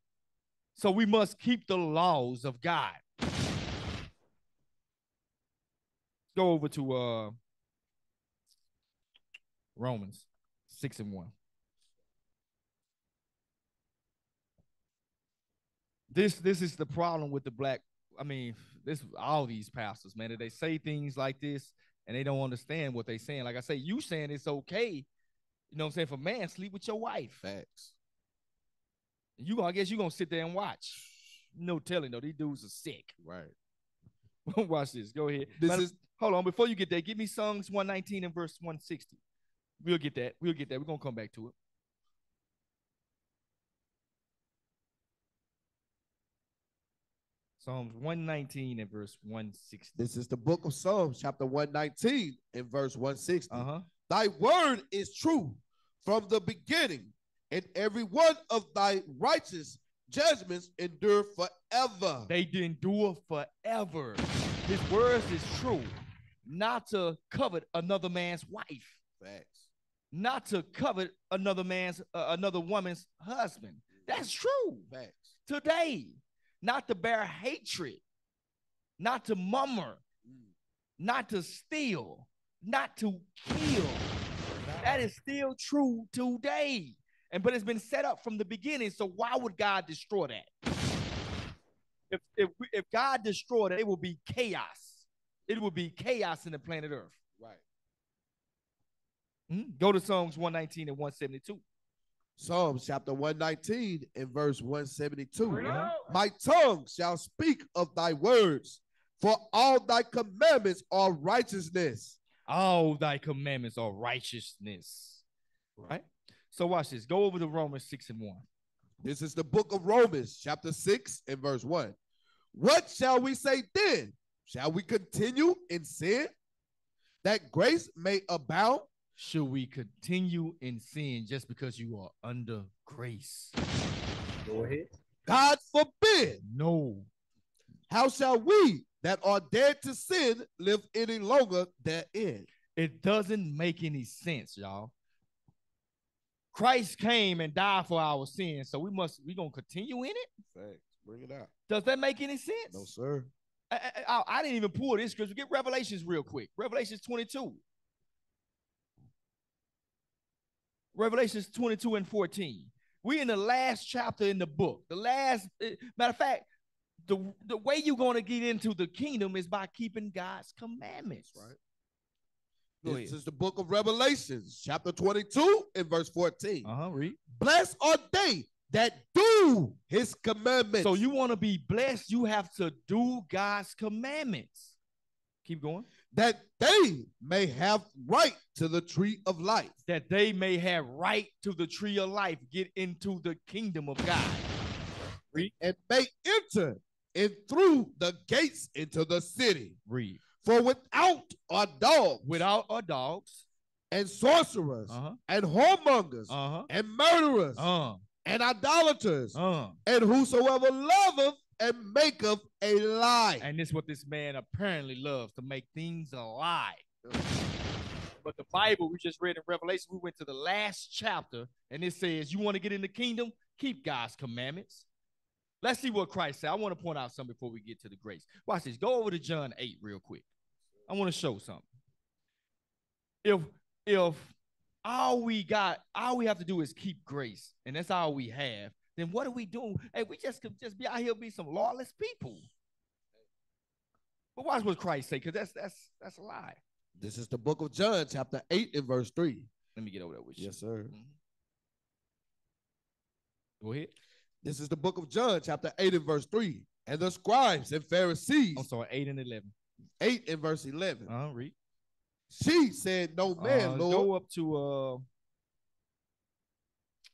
So we must keep the laws of God. Go over to uh Romans 6 and 1. This this is the problem with the black I mean, this all these pastors, man, that they say things like this and they don't understand what they're saying. Like I say, you saying it's okay, you know what I'm saying, for man, sleep with your wife. Facts. You gonna I guess you gonna sit there and watch. No telling though, these dudes are sick. Right. watch this. Go ahead. This Matter- is hold on before you get there. Give me Psalms 119 and verse 160. We'll get that. We'll get that. We're gonna come back to it. Psalms 119 and verse 160. this is the book of Psalms, chapter 119, and verse 160. Uh-huh. Thy word is true from the beginning, and every one of thy righteous judgments endure forever. They endure forever. His words is true. Not to covet another man's wife. Facts. Not to covet another man's uh, another woman's husband. That's true. Facts. today, not to bear hatred, not to murmur, not to steal, not to kill. That is still true today. And but it's been set up from the beginning. So why would God destroy that? If if, if God destroyed it, it would be chaos. It would be chaos in the planet Earth. Right. Hmm? Go to Psalms 119 and 172. Psalms chapter 119 and verse 172. Bring it. My tongue shall speak of thy words, for all thy commandments are righteousness. All thy commandments are righteousness. Right? So watch this. Go over to Romans 6 and 1. This is the book of Romans, chapter 6 and verse 1. What shall we say then? Shall we continue in sin that grace may abound? Should we continue in sin just because you are under grace? Go ahead. God forbid. No. How shall we that are dead to sin live any longer therein? It doesn't make any sense, y'all. Christ came and died for our sins, so we must we gonna continue in it. Bring it out. Does that make any sense? No, sir. I, I- I- I didn't even pull this scripture. Get Revelations real quick. Revelations 22. Revelations 22 and 14. We in the last chapter in the book. The last eh, matter of fact, the, the way you're going to get into the kingdom is by keeping God's commandments. That's right. This is the book of Revelations, chapter 22 and verse 14. Uh-huh. Read. Blessed are they that do his commandments. So you want to be blessed, you have to do God's commandments. Keep going. that they may have right to the tree of life. That they may have right to the tree of life, get into the kingdom of God. Read. and may enter in through the gates into the city. Read. For without are dogs, Without our dogs. and sorcerers, Uh-huh. and whoremongers, Uh-huh. and murderers, Uh. and idolaters, Uh. and whosoever loveth and maketh a lie. And this is what this man apparently loves to make things a lie. But the Bible we just read in Revelation, we went to the last chapter, and it says, You want to get in the kingdom? Keep God's commandments. Let's see what Christ said. I want to point out something before we get to the grace. Watch this. Go over to John 8 real quick. I want to show something. If if all we got, all we have to do is keep grace, and that's all we have, then what are we doing? Hey, we just could just be out here be some lawless people. But watch what Christ say, because that's that's that's a lie. This is the book of John, chapter 8 and verse 3. Let me get over there with you. Yes, sir. Mhm. Go ahead. This is the book of John, chapter 8 and verse 3. And the scribes and Pharisees, I'm sorry, eight and eleven. 8 and verse 11. Uh, read. She said, No man, Uh, Lord. Go up to uh.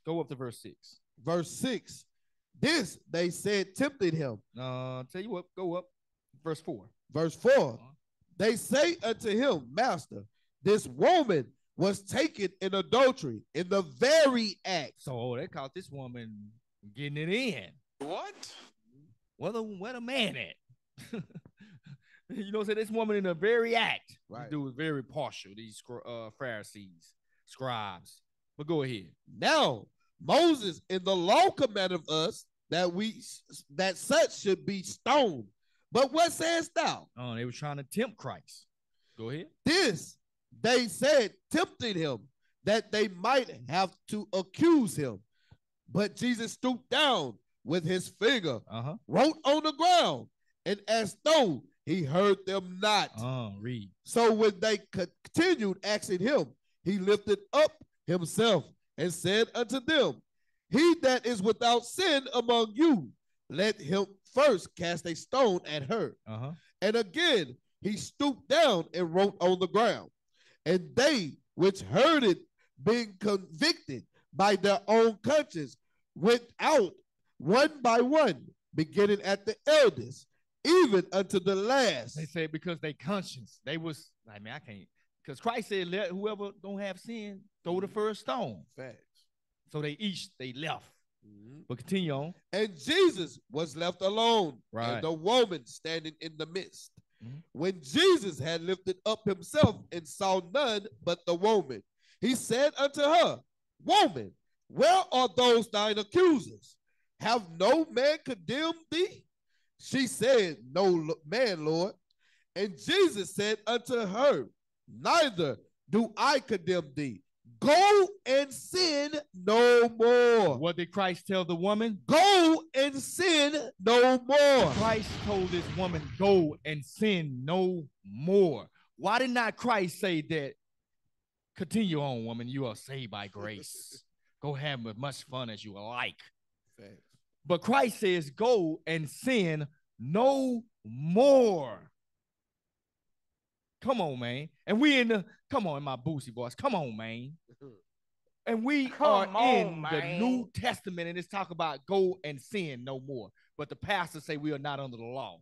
Go up to verse six. Verse 6. This they said tempted him. Uh, tell you what, go up. Verse four. Verse 4. They say unto him, Master, this woman was taken in adultery in the very act. So they caught this woman getting it in. What? Where the where the man at? you know, what I'm this woman in the very act. Right. Dude was very partial. These uh, Pharisees, scribes. But go ahead. Now, Moses in the law commanded us that we that such should be stoned. But what sayest thou? Oh, they were trying to tempt Christ. Go ahead. This they said tempted him that they might have to accuse him. But Jesus stooped down with his finger, Uh huh. wrote on the ground, and as though he heard them not. Uh, read. So when they continued asking him, he lifted up himself and said unto them, He that is without sin among you, let him first cast a stone at her. Uh huh. And again he stooped down and wrote on the ground. And they which heard it, being convicted by their own conscience, went out one by one, beginning at the eldest, even unto the last. They said because they conscience. They was. I mean, I can't. Because Christ said, "Let whoever don't have sin throw the first stone." Facts. So they each they left. But continue on. And Jesus was left alone, Right. and the woman standing in the midst. Mhm. When Jesus had lifted up himself and saw none but the woman, he said unto her, Woman, where are those thine accusers? Have no man condemned thee? She said, No man, Lord. And Jesus said unto her, Neither do I condemn thee. Go and sin no more. What did Christ tell the woman? Go and sin no more. Christ told this woman, "Go and sin no more." Why did not Christ say that? Continue on, woman. You are saved by grace. Go have as much fun as you like. Facts. But Christ says, go and sin no more. Come on, man. And we in the come on, my boosie voice. Come on, man. And we Come are on, in the. New Testament, and it's talk about go and sin no more. But the pastors say we are not under the law.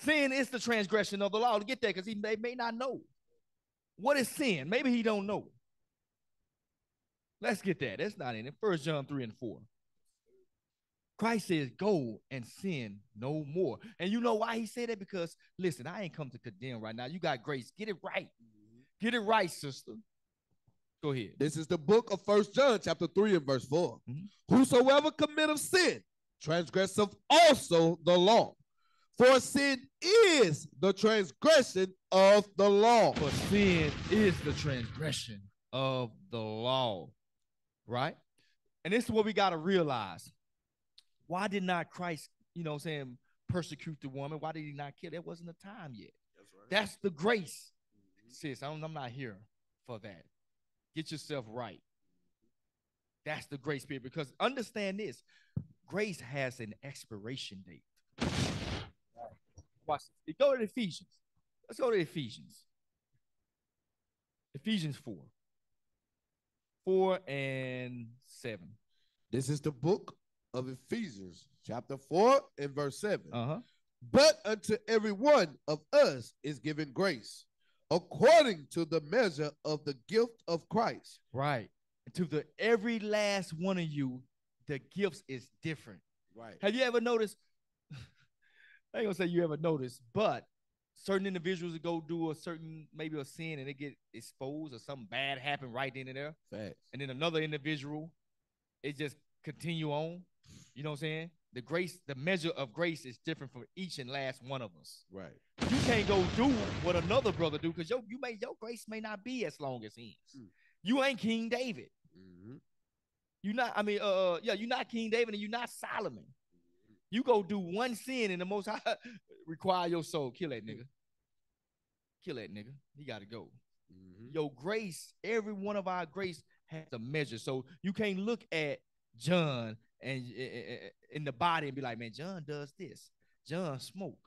Sin is the transgression of the law. To get there, because he may, may not know. What is sin? Maybe he don't know. Let's get that. That's not in it. First John 3 and 4. Christ says, go and sin no more. And you know why he said that? Because listen, I ain't come to condemn right now. You got grace. Get it right. Get it right, sister. Go ahead. This is the book of First John, chapter 3 and verse 4. Mhm. Whosoever committeth sin, transgresseth also the law. For sin is the transgression of the law. For sin is the transgression of the law. Right? And this is what we got to realize. Why did not Christ, you know what I'm saying, persecute the woman? Why did he not kill? There wasn't a time yet. That's the grace. Mm-hmm. Sis, I'm, I'm not here for that. Get yourself right. That's the grace period. Because understand this grace has an expiration date. Watch this. Go to Ephesians. Let's go to Ephesians. Ephesians 4. 4 and 7. This is the book of Ephesians, chapter 4 and verse 7. Uh-huh. But unto every one of us is given grace, according to the measure of the gift of Christ. Right. To the every last one of you, the gifts is different. Right. Have you ever noticed? I ain't gonna say you ever noticed, but certain individuals that go do a certain maybe a sin and they get exposed or something bad happen right then and there, Facts. and then another individual, it just continue on. You know what I'm saying? The grace, the measure of grace is different for each and last one of us. Right. You can't go do what another brother do because your you may your grace may not be as long as his. Mm. You ain't King David. Mhm. You not, I mean, uh, yeah, you're not King David and you're not Solomon. You go do one sin and the most high require your soul. Kill that nigga. Kill that nigga. He gotta go. Mhm. Your grace, every one of our grace has a measure. So you can't look at John and uh, uh, in the body and be like, man, John does this. John smoke.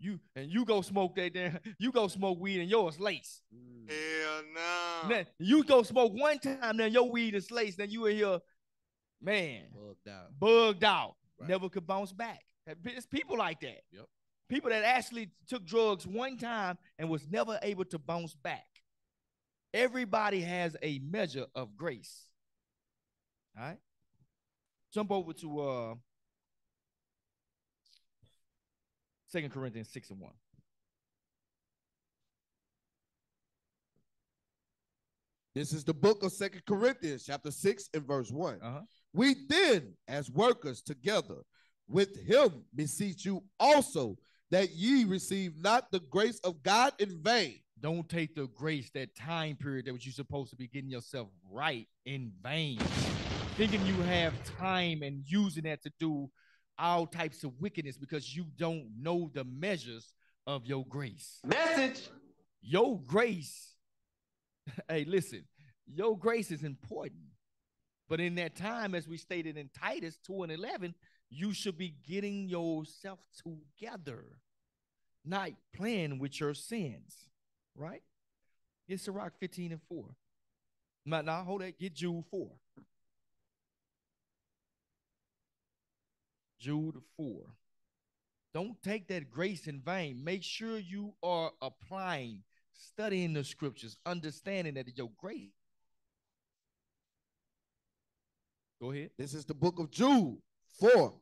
You and you go smoke that damn, you go smoke weed and yours lace. Mm. Hell no. Then you go smoke one time, then your weed is lace, then you in here, man, Bugged out. bugged out, Right. never could bounce back. It's people like that. Yep. People that actually took drugs one time and was never able to bounce back. Everybody has a measure of grace. All right. Jump over to uh Second Corinthians 6 and 1. This is the book of Second Corinthians, chapter 6 and verse 1. Uh-huh. We then, as workers together with him, beseech you also that ye receive not the grace of God in vain. Don't take the grace, that time period that was you're supposed to be getting yourself right in vain. Thinking you have time and using that to do all types of wickedness because you don't know the measures of your grace. Message. Your grace, hey, listen, your grace is important. But in that time, as we stated in Titus 2 and 11, you should be getting yourself together, not playing with your sins, right? Get Sirach 15 and 4. Now, now hold that. Get Jude 4. Jude 4. Don't take that grace in vain. Make sure you are applying, studying the scriptures, understanding that your grace. Go ahead. This is the book of Jude 4.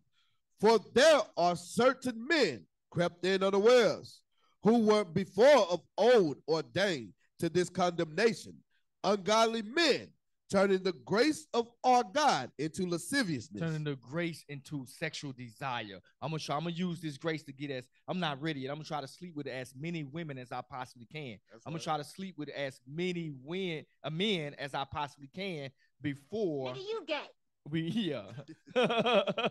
For there are certain men crept in unawares, who were before of old ordained to this condemnation, ungodly men, turning the grace of our God into lasciviousness. Turning the grace into sexual desire. I'm gonna try. I'm gonna use this grace to get as. I'm not ready yet. I'm gonna try to sleep with as many women as I possibly can. I'm gonna try to sleep with as many win, uh, men as I possibly can before Nigga, you gay. We yeah.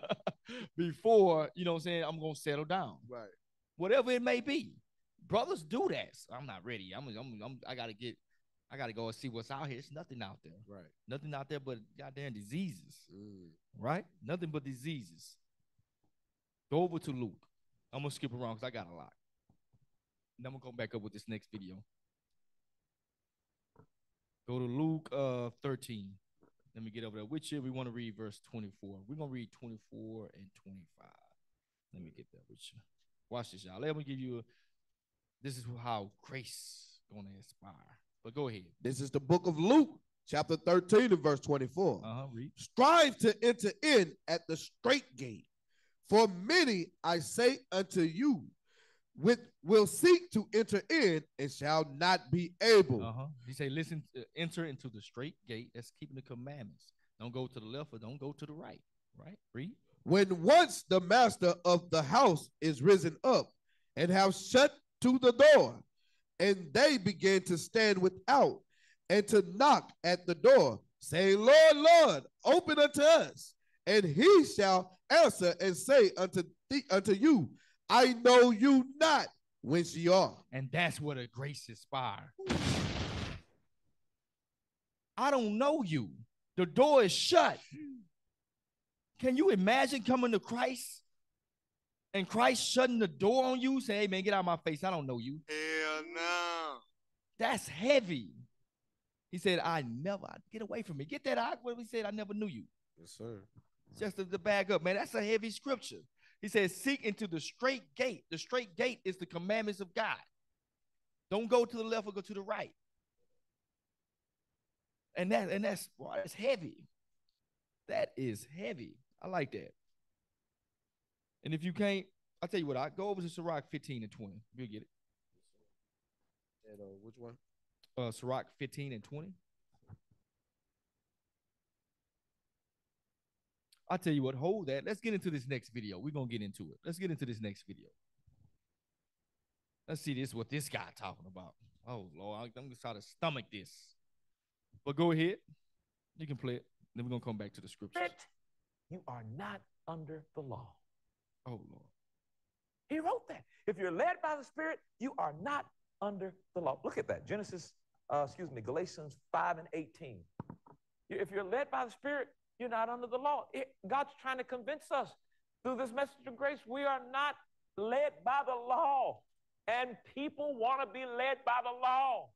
before you know what I'm saying. I'm gonna settle down. Right. whatever it may be. Brothers do that. So I'm not ready. I'm, I'm, I'm I gotta get, I gotta go and see what's out here. It's nothing out there. Right. Nothing out there but goddamn diseases. Mm. Right? Nothing but diseases. Go over to Luke. I'm gonna skip around because I got a lot. And I'm gonna come back up with this next video. Go to Luke uh 13. Let me get over there. Which year we want to read verse 24? We're gonna read 24 and 25. Let me get that with you. Watch this, y'all. Let me give you a this is how grace gonna inspire. But go ahead. This is the book of Luke, chapter 13 and verse 24. Uh-huh. Read. Strive to enter in at the straight gate. For many, I say unto you, with will seek to enter in and shall not be able. Uh-huh. He say, listen, uh, enter into the straight gate. That's keeping the commandments. Don't go to the left or don't go to the right. Right? Read. When once the master of the house is risen up and have shut to the door, and they begin to stand without and to knock at the door, saying, Lord, Lord, open unto us. And he shall answer and say unto thee, unto you, I know you not whence ye are. And that's what a grace inspire. I don't know you. The door is shut. Can you imagine coming to Christ and Christ shutting the door on you? Say, hey man, get out of my face. I don't know you. Hell no. That's heavy. He said, I never get away from me. Get that out. What he said, I never knew you. Yes, sir. Just to, to back up, man. That's a heavy scripture. He says, seek into the straight gate. The straight gate is the commandments of God. Don't go to the left or go to the right. And that and that's boy, that's heavy. That is heavy. I like that. And if you can't, I'll tell you what, I go over to Sirach 15 and 20. You'll get it. And, uh, which one? Uh Sirach 15 and 20. I'll tell you what, hold that. Let's get into this next video. We're gonna get into it. Let's get into this next video. Let's see this what this guy talking about. Oh Lord, I'm gonna try to stomach this. But go ahead. You can play it. Then we're gonna come back to the scriptures. Spirit, you are not under the law. Oh Lord. He wrote that. If you're led by the Spirit, you are not under the law. Look at that. Genesis, uh, excuse me, Galatians 5 and 18. If you're led by the Spirit, you're not under the law. It- God's trying to convince us through this message of grace, we are not led by the law. And people want to be led by the law.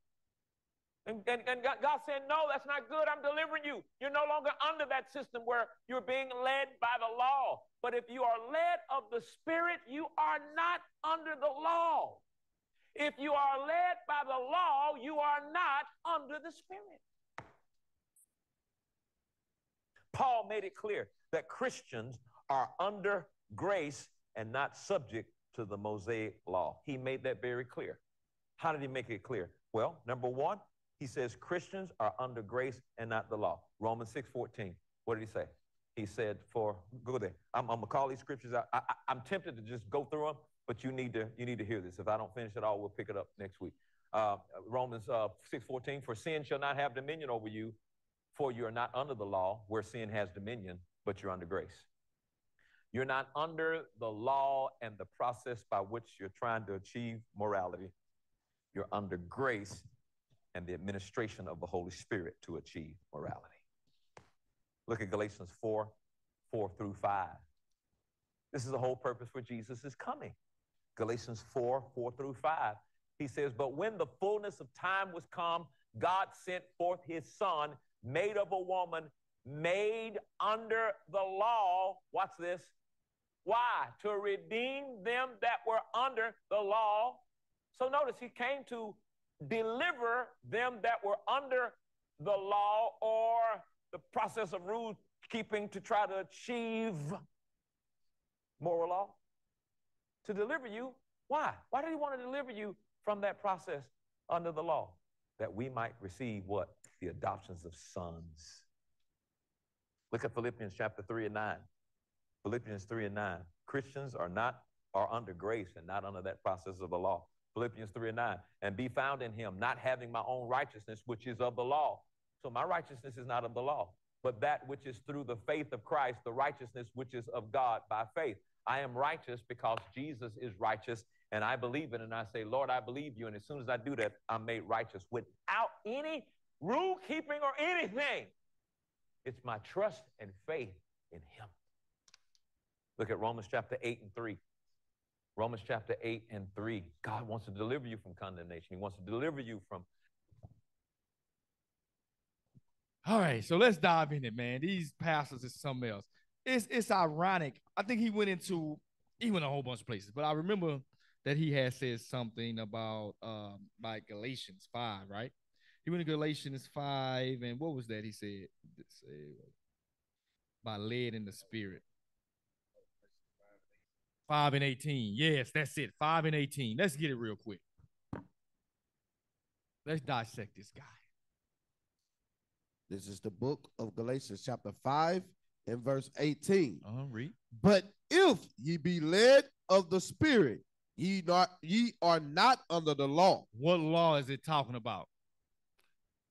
And, and, and God, said, No, that's not good. I'm delivering you. You're no longer under that system where you're being led by the law. But if you are led of the Spirit, you are not under the law. If you are led by the law, you are not under the Spirit. Paul made it clear that Christians are under grace and not subject to the Mosaic law. He made that very clear. How did he make it clear? Well, number one, he says Christians are under grace and not the law. Romans 6 14. What did he say? He said, for go there. I'm, I'm gonna call these scriptures out. I, am tempted to just go through them, but you need to you need to hear this. If I don't finish it all, we'll pick it up next week. Uh, Romans uh, 6 14. For sin shall not have dominion over you, for you are not under the law where sin has dominion, but you're under grace. You're not under the law and the process by which you're trying to achieve morality. You're under grace and the administration of the Holy Spirit to achieve morality. Look at Galatians 4 4 through 5. This is the whole purpose for Jesus is coming. Galatians 4 4 through 5. He says, But when the fullness of time was come, God sent forth his son, made of a woman, made under the law. Watch this. Why? To redeem them that were under the law. So notice he came to deliver them that were under the law or the process of rule keeping to try to achieve moral law. To deliver you. Why? Why did he want to deliver you from that process under the law? That we might receive what? The adoptions of sons. Look at Philippians chapter 3 and 9. Philippians 3 and 9. Christians are not are under grace and not under that process of the law. Philippians 3 and 9. And be found in him, not having my own righteousness, which is of the law. So my righteousness is not of the law, but that which is through the faith of Christ, the righteousness which is of God by faith. I am righteous because Jesus is righteous, and I believe it, and I say, Lord, I believe you. And as soon as I do that, I'm made righteous without any rule keeping or anything. It's my trust and faith in Him. Look at Romans chapter 8 and 3. Romans chapter 8 and 3. God wants to deliver you from condemnation, He wants to deliver you from All right, so let's dive in it, man. These pastors is something else. It's it's ironic. I think he went into he went a whole bunch of places, but I remember that he had said something about um like Galatians 5, right? He went to Galatians 5, and what was that he said? By led in the spirit. 5 and 18. Yes, that's it. 5 and 18. Let's get it real quick. Let's dissect this guy. This is the book of Galatians, chapter 5, and verse 18. Uh-huh, read. But if ye be led of the Spirit, ye not ye are not under the law. What law is it talking about?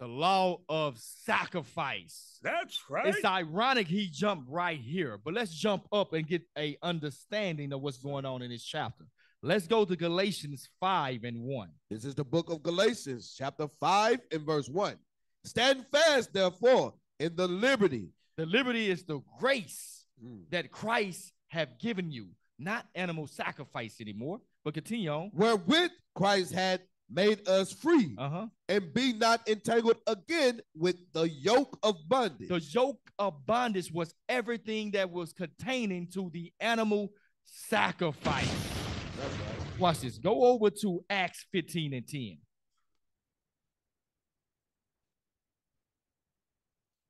The law of sacrifice. That's right. It's ironic he jumped right here, but let's jump up and get a understanding of what's going on in this chapter. Let's go to Galatians 5 and 1. This is the book of Galatians, chapter 5, and verse 1. Stand fast, therefore, in the liberty. The liberty is the grace Mm. that Christ have given you, not animal sacrifice anymore. But continue on. wherewith Christ had made us free, Uh-huh. and be not entangled again with the yoke of bondage. The yoke of bondage was everything that was containing to the animal sacrifice. That's right. Watch this. Go over to Acts 15 and 10.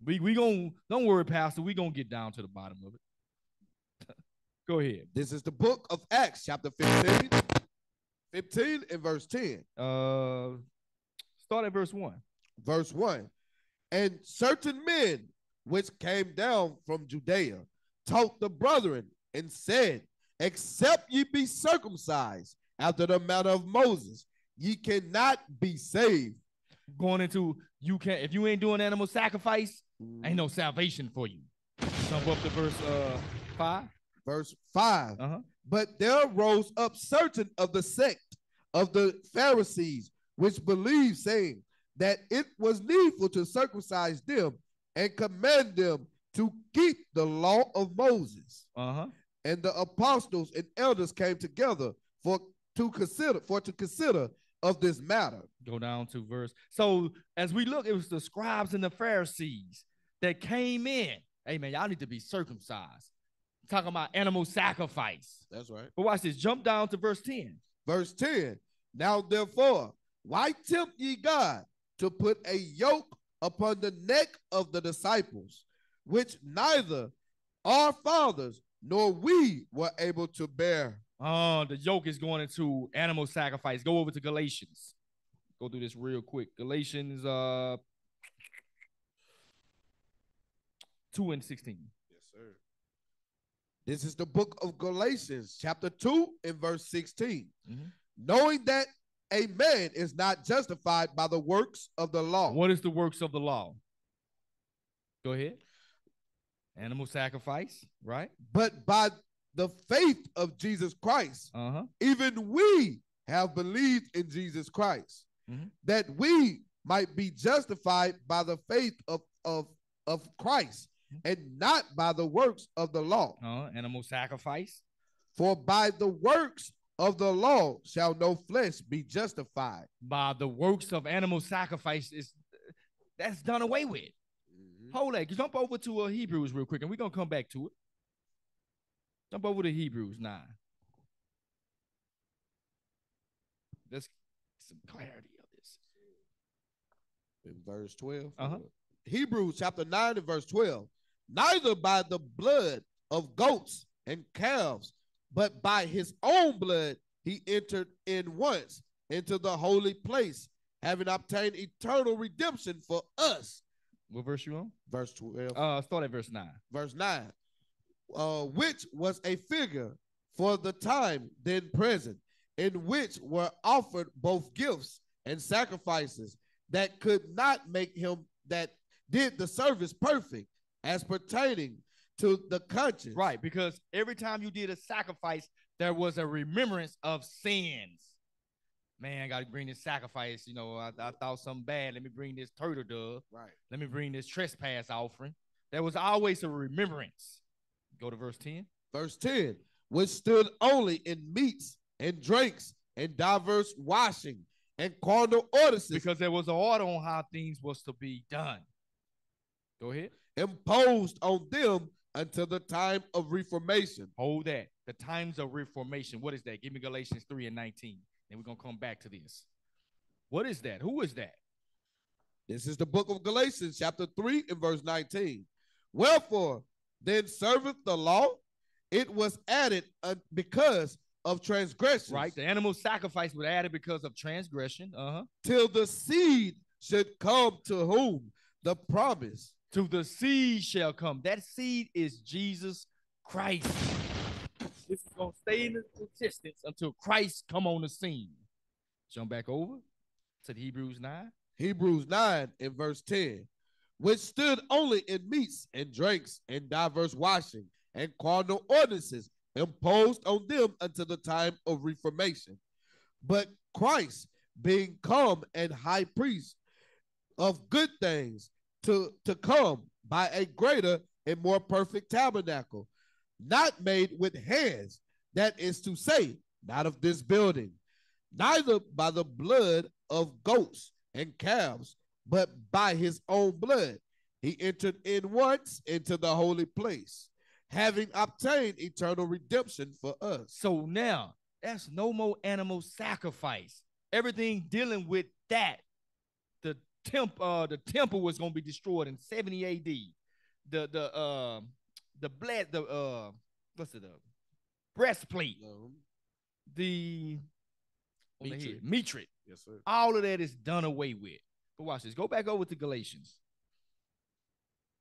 We we going don't worry, Pastor. We gonna get down to the bottom of it. Go ahead. This is the book of Acts, chapter 15, 15 and verse 10. Uh start at verse 1. verse 1 and certain men which came down from judea taught the brethren and said except ye be circumcised after the manner of moses ye cannot be saved Going into you can't if you ain't doing animal sacrifice, ain't no salvation for you. Jump up to verse uh five. verse 5 Uh-huh. But there rose up certain of the sect of the pharisees which believed saying that it was needful to circumcise them and command them to keep the law of moses Uh-huh. and the apostles and elders came together for to consider for to consider of this matter. Go down to verse. So as we look, it was the scribes and the Pharisees that came in. Hey man, y'all need to be circumcised. Talking about animal sacrifice. That's right. But watch this. Jump down to verse 10. Verse 10. Now therefore, why tempt ye God to put a yoke upon the neck of the disciples, which neither our fathers nor we were able to bear? Oh, the yoke is going into animal sacrifice. Go over to Galatians. Go through this real quick. Galatians uh 2 and 16. This is the book of Galatians, chapter 2, and verse 16. Mhm. Knowing that a man is not justified by the works of the law. What is the works of the law? Go ahead. Animal sacrifice, right? but by the faith of Jesus Christ, Uh-huh. even we have believed in Jesus Christ, Mhm. that we might be justified by the faith of, of, of Christ and not by the works of the law. Uh, animal sacrifice. For by the works of the law shall no flesh be justified. by the works of animal sacrifice is that's done away with. Hold that. Jump over to uh, Hebrews real quick, and we're gonna come back to it. Jump over to Hebrews 9. Let's some clarity of this. In verse 12. Uh-huh. Hebrews chapter 9 and verse 12. Neither by the blood of goats and calves, but by his own blood he entered in once into the holy place, having obtained eternal redemption for us. What verse you on? Verse 12. Uh start at verse 9. verse 9, uh, which was a figure for the time then present, in which were offered both gifts and sacrifices that could not make him that did the service perfect as pertaining to the conscience. Right, because every time you did a sacrifice, there was a remembrance of sins. Man, I got to bring this sacrifice. You know, I, I thought something bad. Let me bring this turtle dove. Right. Let me bring this trespass offering. There was always a remembrance. Go to verse 10. Verse 10, which stood only in meats and drinks and diverse washing and carnal ordinances Because there was an order on how things was to be done. Go ahead. Imposed on them until the time of reformation. Hold that. The times of reformation. What is that? Give me Galatians 3 and 19. Then we're going to come back to this. What is that? Who is that? This is the book of Galatians, chapter 3, and verse 19. Wherefore, then serveth the law, it was added uh, because of transgression, Right? The animal sacrifice was added because of transgression. Uh-huh. till the seed should come to whom the promise. To the seed shall come. That seed is Jesus Christ. This is to stay in the existence until Christ come on the scene. Jump back over to the Hebrews 9. Hebrews 9 and verse 10, which stood only in meats and drinks and diverse washing and carnal ordinances imposed on them until the time of reformation. But Christ, being come and high priest of good things to, to come by a greater and more perfect tabernacle, not made with hands, that is to say, not of this building, neither by the blood of goats and calves, but by his own blood. He entered in once into the holy place, having obtained eternal redemption for us. So now that's no more animal sacrifice. Everything dealing with that. Temp uh the temple was gonna be destroyed in 70 AD. The the uh the bled the uh what's it uh breastplate, the on the mitre. head. Yes, sir. All of that is done away with. But watch this. Go back over to Galatians.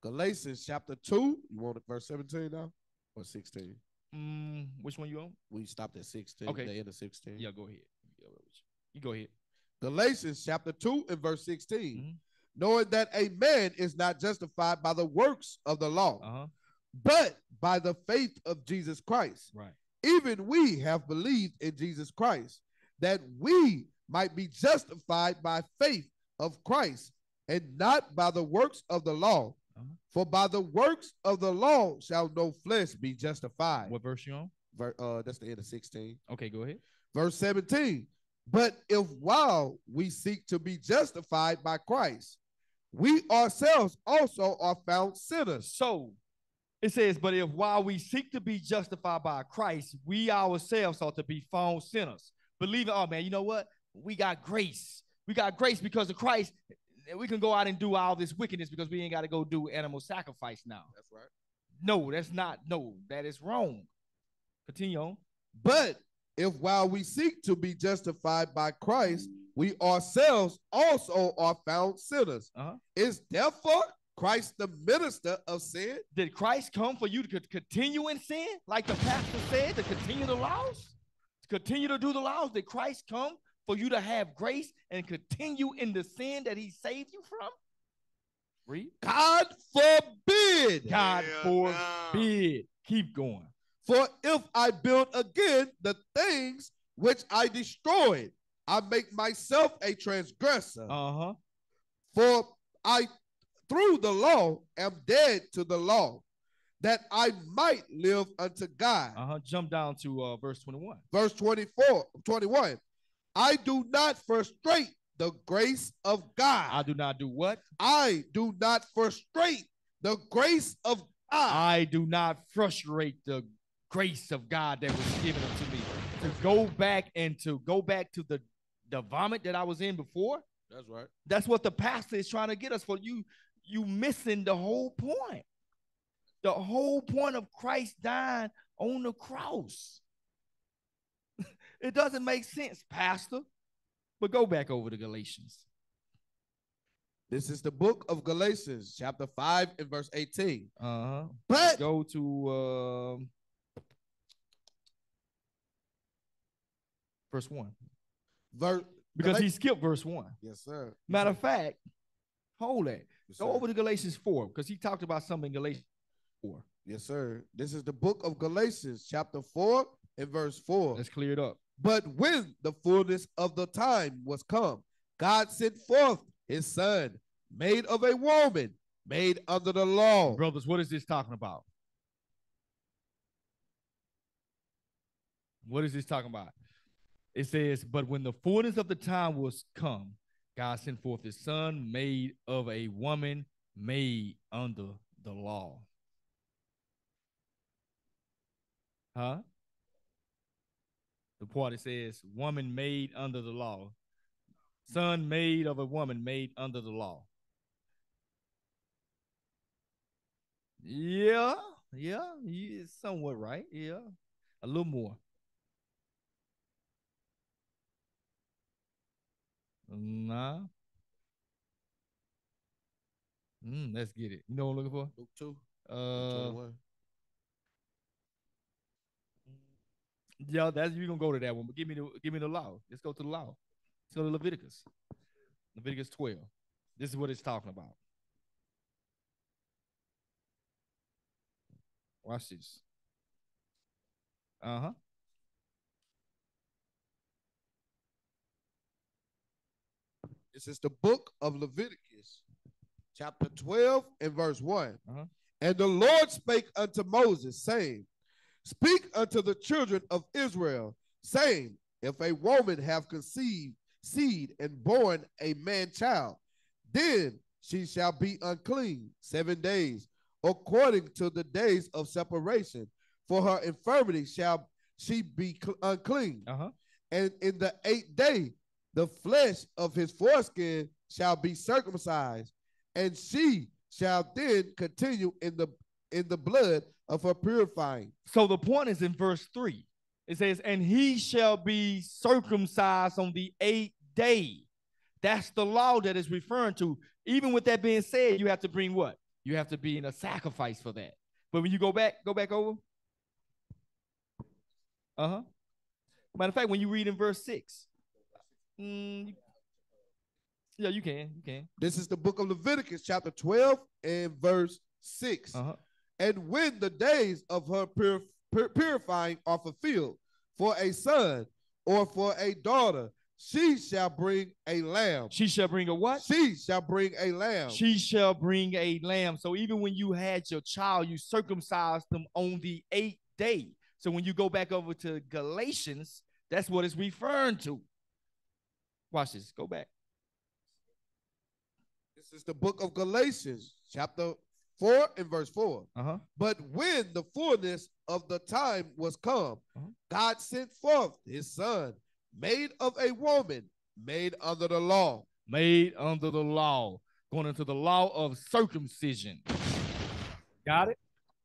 Galatians chapter 2. You want it verse 17 now? Or 16? Mm, which one you on? We stopped at 16. Okay. The end of 16. Yeah, go ahead. Yeah, what was- You go ahead. Galatians chapter 2 and verse 16. Mhm. Knowing that a man is not justified by the works of the law, Uh-huh. but by the faith of Jesus Christ. Right. Even we have believed in Jesus Christ, that we might be justified by faith of Christ, and not by the works of the law. Uh-huh. For by the works of the law shall no flesh be justified. What verse you on? Ver- uh, that's the end of 16. Okay, go ahead. Verse 17. But if while we seek to be justified by Christ, we ourselves also are found sinners. So it says, but if while we seek to be justified by Christ, we ourselves ought to be found sinners. Believing, oh man, you know what? We got grace. We got grace because of Christ. We can go out and do all this wickedness because we ain't got to go do animal sacrifice now. That's right. No, that's not. No, that is wrong. Continue on. But if while we seek to be justified by Christ, we ourselves also are found sinners, Uh-huh. is therefore Christ the minister of sin? Did Christ come for you to continue in sin, like the pastor said, to continue the laws, to continue to do the laws? Did Christ come for you to have grace and continue in the sin that He saved you from? Read. God forbid. God Hell no. forbid. Keep going. For if I build again the things which I destroyed, I make myself a transgressor. Uh huh. For I, through the law, am dead to the law, that I might live unto God. Uh huh. Jump down to uh, verse twenty-one. Verse 24, 21. I do not frustrate the grace of God. I do not do what? I do not frustrate the grace of God. I do not frustrate the grace of God that was given unto me to go back and to go back to the the vomit that I was in before. That's right. That's what the pastor is trying to get us for. You you missing the whole point. The whole point of Christ dying on the cross. it doesn't make sense, Pastor. But go back over to Galatians. This is the book of Galatians, chapter 5 and verse 18. Uh-huh. But Go to um verse one. verse Because he skipped verse one. Yes, sir. Matter of fact, hold that. Yes, Go over to Galatians 4 because he talked about something in Galatians 4. Yes, sir. This is the book of Galatians, chapter 4 and verse 4. Let's clear it up. But when the fullness of the time was come, God sent forth his son, made of a woman, made under the law. Brothers, what is this talking about? What is this talking about? It says, But when the fullness of the time was come, God sent forth his son, made of a woman, made under the law. Huh? The part that says, Woman made under the law. Son made of a woman made under the law. Yeah, yeah, yeah, somewhat right. Yeah, a little more. Nah. Mm, let's get it. You know what I'm looking for? Luke 2, Uh, 21. yeah, that's you gonna go to that one. But give me the give me the law. Let's go to the law. Let's go to Leviticus. Leviticus 12. This is what it's talking about. Watch this. Uh This is the book of Leviticus, chapter 12 and verse one Uh-huh. And the Lord spake unto Moses, saying, Speak unto the children of Israel, saying, If a woman have conceived seed and born a man child, then she shall be unclean seven days, according to the days of separation. For her infirmity shall she be cl- unclean. Uh-huh. And in the eighth day, the flesh of his foreskin shall be circumcised, and she shall then continue in the in the blood of her purifying. So the point is in verse 3. It says, And he shall be circumcised on the eighth day. That's the law that is referring to. Even with that being said, you have to bring what? You have to be in a sacrifice for that. But when you go back, go back over. Uh-huh. Matter of fact, when you read in verse 6. Mm, yeah, you can. You can. This is the book of Leviticus, chapter 12 and verse 6. Uh-huh. And when the days of her pur- pur- purifying are fulfilled for a son or for a daughter, she shall bring a lamb. She shall bring a what? She shall bring a lamb. She shall bring a lamb. So even when you had your child, you circumcised them on the eighth day. So when you go back over to Galatians, that's what it's referring to. Watch this. Go back. This is the book of Galatians, chapter 4 and verse 4. Uh-huh. But when the fullness of the time was come, Uh-huh. God sent forth his son, made of a woman, made under the law. Made under the law. Going into the law of circumcision. Got it?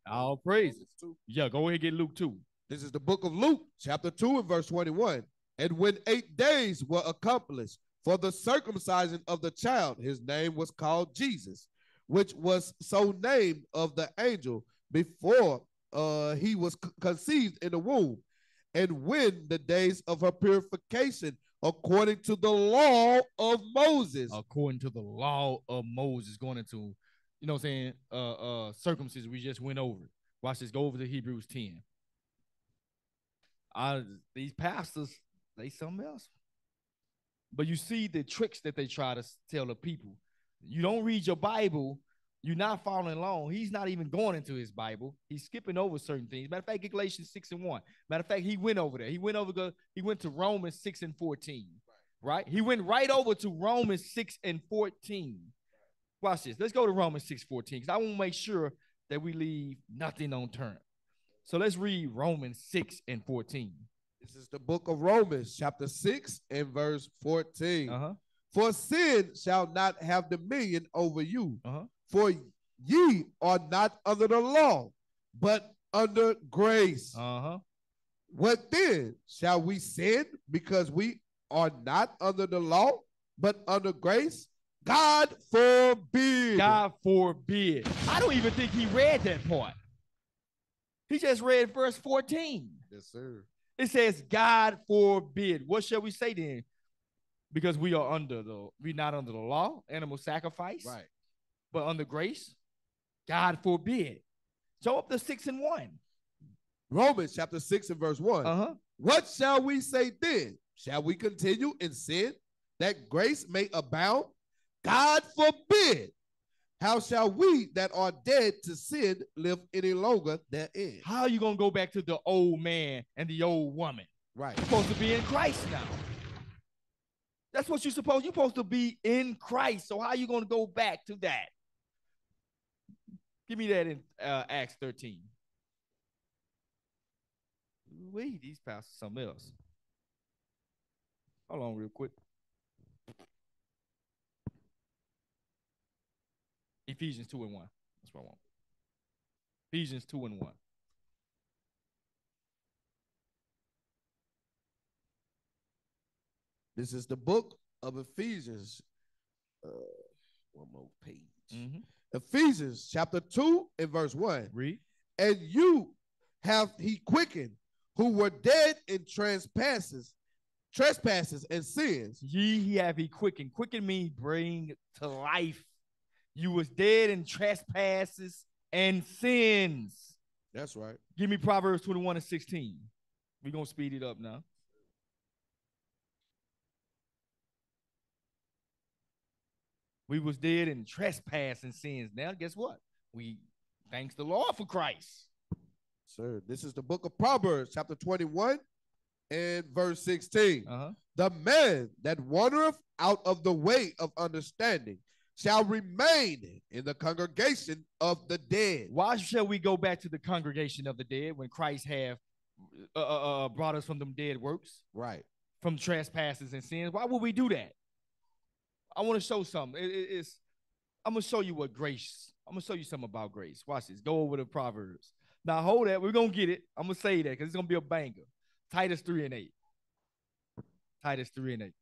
All praises. Yeah, go ahead and get Luke 2. This is the book of Luke, chapter 2 and verse 21. And when eight days were accomplished for the circumcision of the child, his name was called Jesus, which was so named of the angel before uh, he was conceived in the womb. And when the days of her purification, according to the law of Moses, According to the law of Moses, going into, you know I'm saying, uh uh circumcision, we just went over. Watch this. Go over to Hebrews 10. Uh, these pastors, they something else. But you see the tricks that they try to tell the people. You don't read your Bible, you're not following along. He's not even going into his Bible. He's skipping over certain things. Matter of fact, Galatians 6 and 1. Matter of fact, he went over there. He went over he went to Romans 6 and 14. Right? He went right over to Romans 6 and 14. Watch this. Let's go to Romans 6 14. Because I want to make sure that we leave nothing unturned. So let's read Romans 6 and 14. This is the book of Romans, chapter 6 and verse 14. Uh-huh. For sin shall not have dominion over you. Uh-huh. For ye are not under the law, but under grace. Uh-huh. what then? Shall we sin because we are not under the law, but under grace? God forbid. God forbid. I don't even think he read that part. He just read verse 14. Yes, sir. It says, God forbid. What shall we say then? Because we are under the, we're not under the law, animal sacrifice, Right. but under grace. God forbid. Show up the six and one. Romans chapter 6 and verse 1. Uh-huh. What shall we say then? Shall we continue in sin that grace may abound? God forbid. How shall we that are dead to sin live any longer therein? How are you gonna go back to the old man and the old woman? Right. You're supposed to be in Christ now. That's what you're supposed. You're supposed to be in Christ. So how are you gonna go back to that? Give me that in uh, Acts 13. Wait, these pastors something else. Hold on, real quick. Ephesians 2 and 1. That's what I want. Ephesians 2 and 1. This is the book of Ephesians. Uh, one more page. Mhm. Ephesians chapter 2 and verse 1. Read. And you have he quickened who were dead in trespasses, trespasses and sins. Ye he have he quickened. Quicken means bring to life. You was dead in trespasses and sins. That's right. Give me Proverbs 21 and 16. We're gonna speed it up now. We was dead in trespass and sins. Now, guess what? We thanks the Lord for Christ. Sir, this is the book of Proverbs, chapter 21 and verse 16. Uh-huh. The man that wandereth out of the way of understanding shall remain in the congregation of the dead. Why shall we go back to the congregation of the dead when Christ have uh, uh, uh, brought us from them dead works, Right. from trespasses and sins? Why would we do that? I want to show something. It- it- it's I'm gonna show you what grace. I'm gonna show you something about grace. Watch this. Go over the Proverbs. Now hold that. We're gonna get it. I'm gonna say that because it's gonna be a banger. Titus three and eight. Titus three and eight.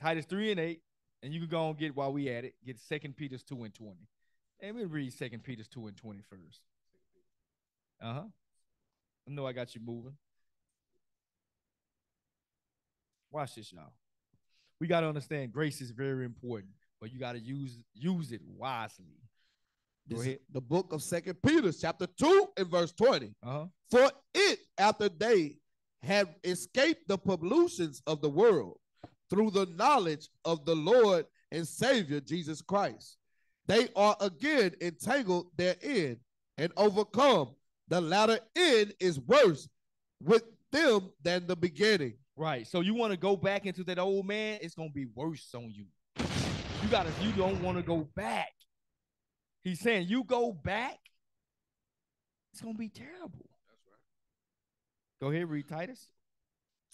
Titus 3 and 8, and you can go and get while we at it, get Second Peter's 2 and 20. And we'll read Second Peter's 2 and 20 first. Uh-huh. I know I got you moving. Watch this, y'all. We got to understand grace is very important, but you got to use use it wisely. Go This ahead. the book of Second Peter, chapter 2 and verse 20. Uh-huh. For it, after they have escaped the pollutions of the world through the knowledge of the Lord and Savior Jesus Christ, they are again entangled therein and overcome. The latter end is worse with them than the beginning. Right. So you want to go back into that old man, it's gonna be worse on you. You gotta, you don't want to go back. He's saying you go back, it's gonna be terrible. That's right. Go ahead, read Titus.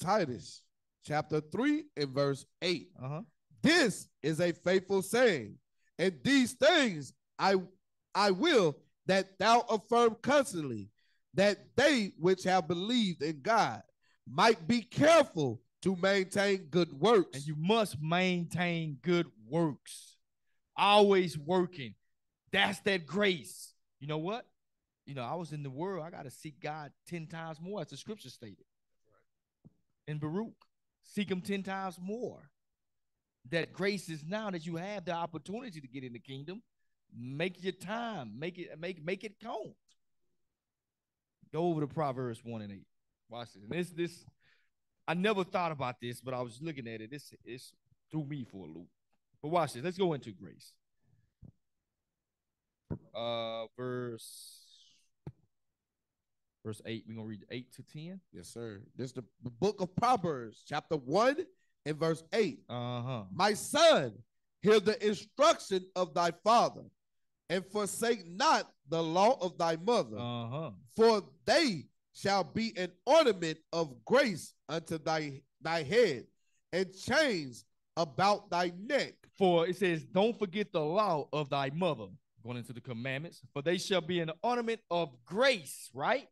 Titus chapter 3 and verse 8. Uh-huh. This is a faithful saying, and these things I I will that thou affirm constantly, that they which have believed in God might be careful to maintain good works. And you must maintain good works. Always working. That's that grace. You know what? You know, I was in the world. I got to seek God 10 times more, as the scripture stated. In Baruch, seek him 10 times more. That grace is now that you have the opportunity to get in the kingdom. Make your time, make it make make it count. Go over to Proverbs 1 and 8. Watch this. And this this I never thought about this, but I was looking at it. This it's threw me for a loop. But watch this. Let's go into grace. Uh verse verse 8. We're gonna read 8 to 10. yes, sir. This is the, the book of Proverbs, chapter 1 and verse 8. Uh-huh. My son, hear the instruction of thy father, and forsake not the law of thy mother, Uh-huh. for they shall be an ornament of grace unto thy thy head, and chains about thy neck. For it says, Don't forget the law of thy mother, going into the commandments, for they shall be an ornament of grace, right?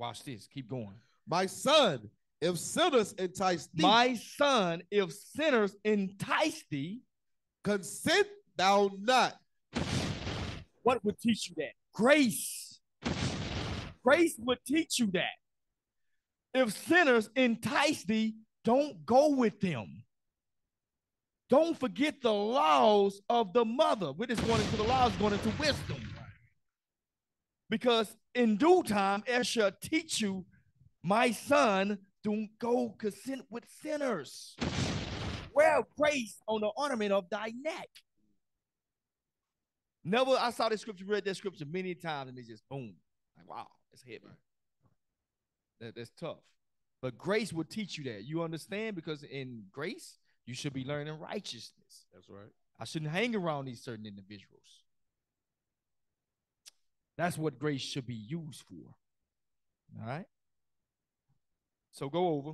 Watch this. Keep going. My son, if sinners entice thee, My son, if sinners entice thee, consent thou not. what would teach you that? Grace. Grace would teach you that. If sinners entice thee, don't go with them. Don't forget the laws of the mother. We're just going into the laws, going into wisdom. Because in due time, I shall teach you, my son, don't go consent with sinners. Wear grace on the ornament of thy neck. Never, I saw this scripture, read that scripture many times, and it just boom. Like, wow, it's heavy. That, that's tough. But grace will teach you that. You understand? Because in grace, you should be learning righteousness. That's right. I shouldn't hang around these certain individuals. That's what grace should be used for. All right. So go over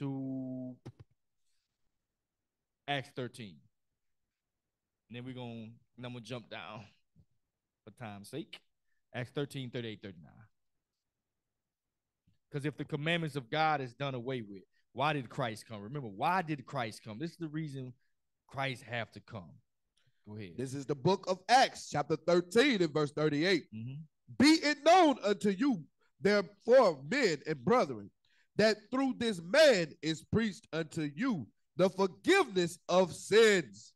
to Acts 13. And then we're going to I'm gonna jump down for time's sake. Acts 13, 38, 39. Because if the commandments of God is done away with, why did Christ come? Remember, why did Christ come? This is the reason Christ have to come. Go ahead. This is the book of Acts, chapter 13 and verse 38. Mhm. Be it known unto you, therefore, men and brethren, that through this man is preached unto you the forgiveness of sins,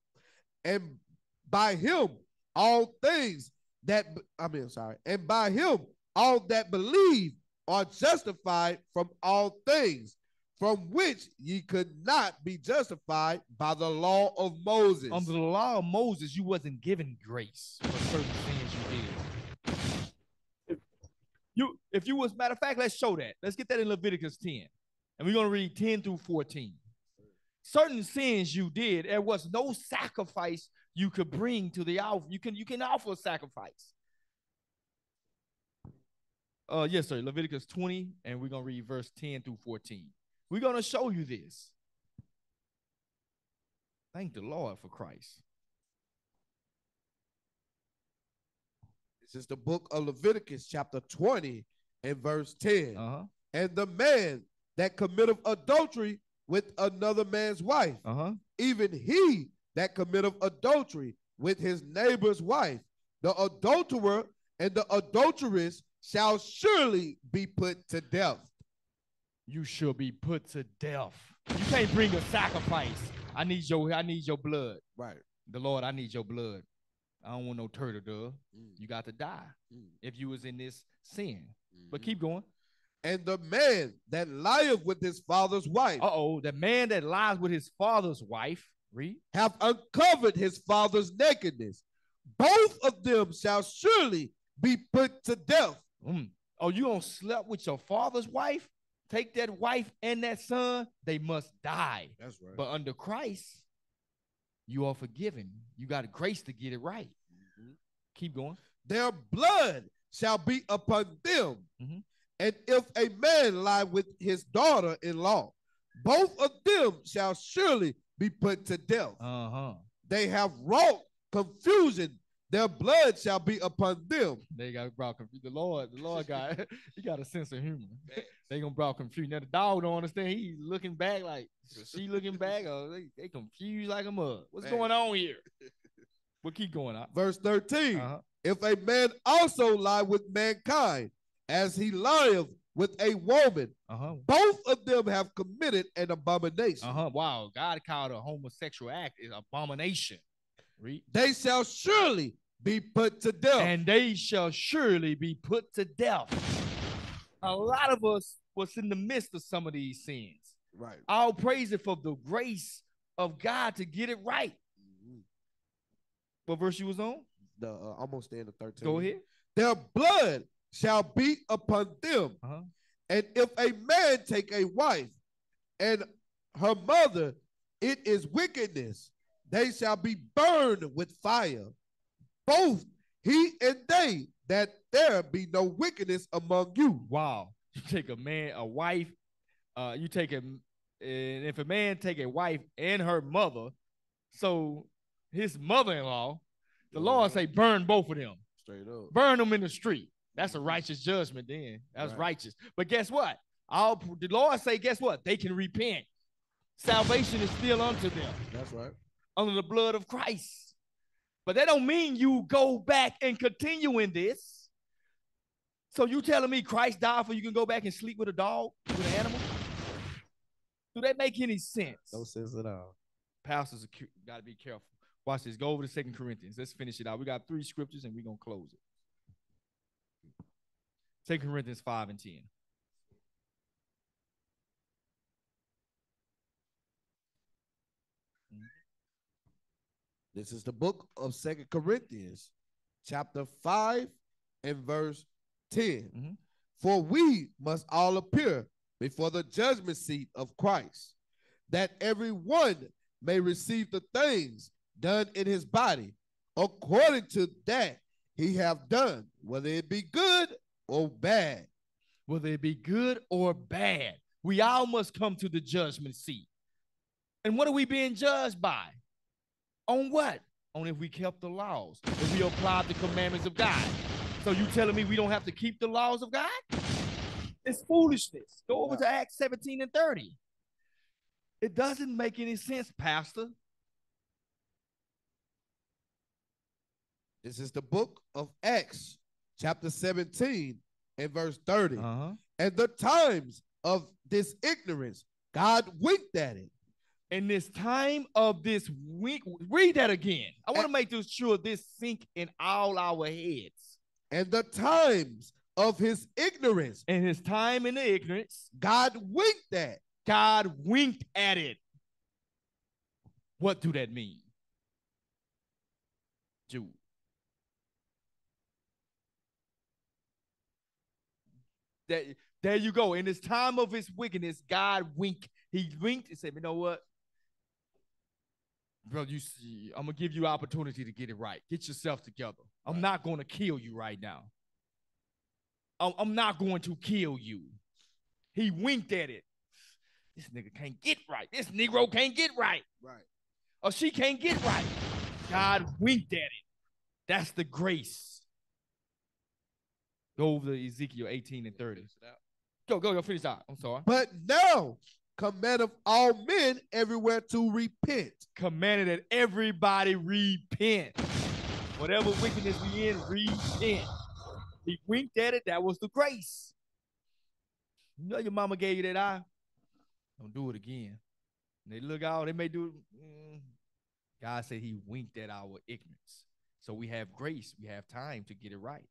and by him all things that I mean, sorry, and by him all that believe are justified from all things from which ye could not be justified by the law of Moses. Under the law of Moses, you wasn't given grace for certain things you did. If you, if you was matter of fact, let's show that. Let's get that in Leviticus 10. And we're gonna read 10 through 14. Certain sins you did, there was no sacrifice you could bring to the altar. You can you can offer a sacrifice. Uh yes, sir. Leviticus 20, and we're gonna read verse 10 through 14. We're gonna show you this. Thank the Lord for Christ. This is the book of Leviticus, chapter 20 and verse 10. Uh-huh. And the man that committeth adultery with another man's wife, Uh-huh. even he that committeth adultery with his neighbor's wife, the adulterer and the adulteress shall surely be put to death. You shall be put to death. You can't bring a sacrifice. I need your I need your blood. Right. The Lord, I need your blood. I don't want no turtle dove. Mm. You got to die Mm. if you was in this sin. But Mhm. keep going. And the man that lieth with his father's wife Uh-oh, the man that lies with his father's wife, read. have uncovered his father's nakedness. Both of them shall surely be put to death. Mm. Oh, you don't slept with your father's wife? Take that wife and that son, they must die. That's right. But under Christ, you are forgiven. You got grace to get it right. Mm-hmm. Keep going. their blood shall be upon them. Mhm. And if a man lie with his daughter in law, both of them shall surely be put to death. Uh-huh. They have wrought confusion, their blood shall be upon them. They got brought confused. The Lord, the Lord got he got a sense of humor. They gonna brought confusion. Now the dog don't understand. He's looking back like she looking back. Or they, they confused like a mug. What's Man. going on here? We'll keep going out. Verse 13 Uh-huh. If a man also lie with mankind, as he lieth with a woman, Uh-huh. both of them have committed an abomination. Uh-huh. Wow. God called a homosexual act is abomination. Read. They shall surely be put to death. And they shall surely be put to death. A lot of us was in the midst of some of these sins. right. I'll praise it for the grace of God to get it right. Mhm. What verse you was on? The uh, almost there in the 13. Go ahead. Their blood shall be upon them. Uh-huh. And if a man take a wife and her mother, it is wickedness. They shall be burned with fire. Both he and they, that there be no wickedness among you. Wow. You take a man, a wife, uh, you take a and if a man take a wife and her mother, so his mother-in-law, the Lord say burn both of them. Straight up. burn them in the street. That's a righteous judgment. Then that's Right. righteous. But guess what? All the Lord say, guess what? They can repent. Salvation is still unto them That's right. under the blood of Christ. But that don't mean you go back and continue in this. So you telling me Christ died for you can go back and sleep with a dog, with an animal? Do that make any sense? No sense at all. Pastors got to be careful. Watch this. Go over to Second Corinthians. Let's finish it out. We got three scriptures and we're gonna close it. Second Corinthians 5 and 10. This is the book of Second Corinthians, chapter 5 and verse 10. Mhm. For we must all appear before the judgment seat of Christ, that every one may receive the things done in his body according to that he have done, whether it be good or bad. Whether it be good or bad, we all must come to the judgment seat. And what are we being judged by? On what? On if we kept the laws, if we applied the commandments of God. So you telling me we don't have to keep the laws of God? It's foolishness. Go over to Acts 17 and 30. It doesn't make any sense, Pastor. This is the book of Acts, chapter 17 and verse 30. Uh-huh. And the times of this ignorance, God winked at it. In this time of this week, read that again. I want to make this sure this sink in all our heads. And the times of his ignorance, And his time in the ignorance, God winked at. God winked at it. What do that mean? Jude. That, there you go. In this time of his wickedness, God winked. He winked and said, You know what? Bro, you see, I'm gonna give you opportunity to get it right. Get yourself together. I'm not gonna kill you right now. I'm, I'm not going to kill you. He winked at it. This nigga can't get right. This Negro can't get right. Right. Or she can't get right. God winked at it. That's the grace. Go over to Ezekiel 18 and 30. Go, go, go, finish out. I'm sorry. But now commandeth all men everywhere to repent. Commanded that everybody repent. Whatever wickedness we in, repent. He winked at it. That was the grace. You know your mama gave you that eye. Don't do it again. They look out. They may do it. mm. God said He winked at our ignorance. So we have grace. We have time to get it right.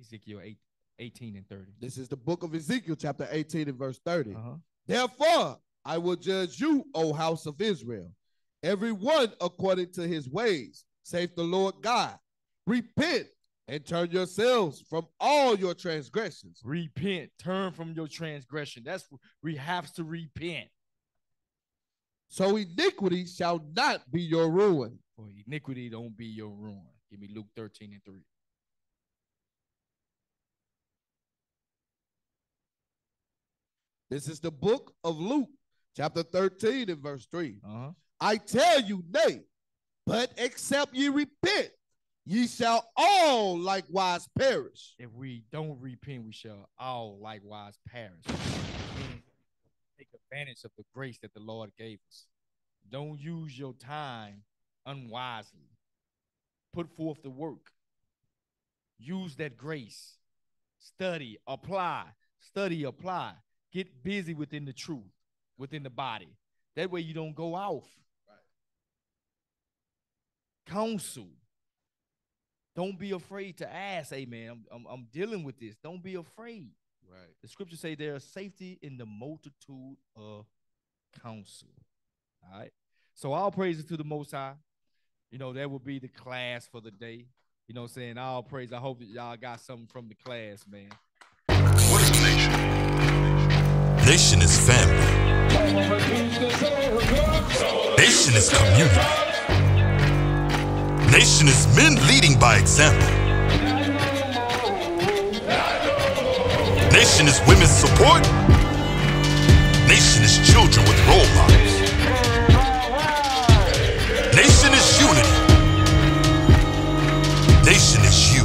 Ezekiel 8, 18 and 30. This is the book of Ezekiel, chapter 18 and verse 30. Uh-huh. Therefore, I will judge you, O house of Israel, every one according to his ways, saith the Lord God. Repent and turn yourselves from all your transgressions. Repent. Turn from your transgression. That's what we have to repent. So iniquity shall not be your ruin. For iniquity don't be your ruin. Give me Luke 13 and 3. This is the book of Luke, chapter 13 and verse 3. Uh-huh. I tell you, nay, but except ye repent, ye shall all likewise perish. If we don't repent, we shall all likewise perish. Take advantage of the grace that the Lord gave us. Don't use your time unwisely. Put forth the work. Use that grace. Study, apply, study, apply. Get busy within the truth, within the body. That way you don't go off. Counsel. Don't be afraid to ask. Hey, man, I'm, I'm, I'm dealing with this. Don't be afraid. Right. The scriptures say there is safety in the multitude of counsel. All right. So all praises to the Most High. You know, that will be the class for the day. You know what I'm saying? All praise. I hope that y'all got something from the class, man. Nation is family. Nation is community. Nation is men leading by example. Nation is women's support. Nation is children with role models. Nation is unity. Nation is.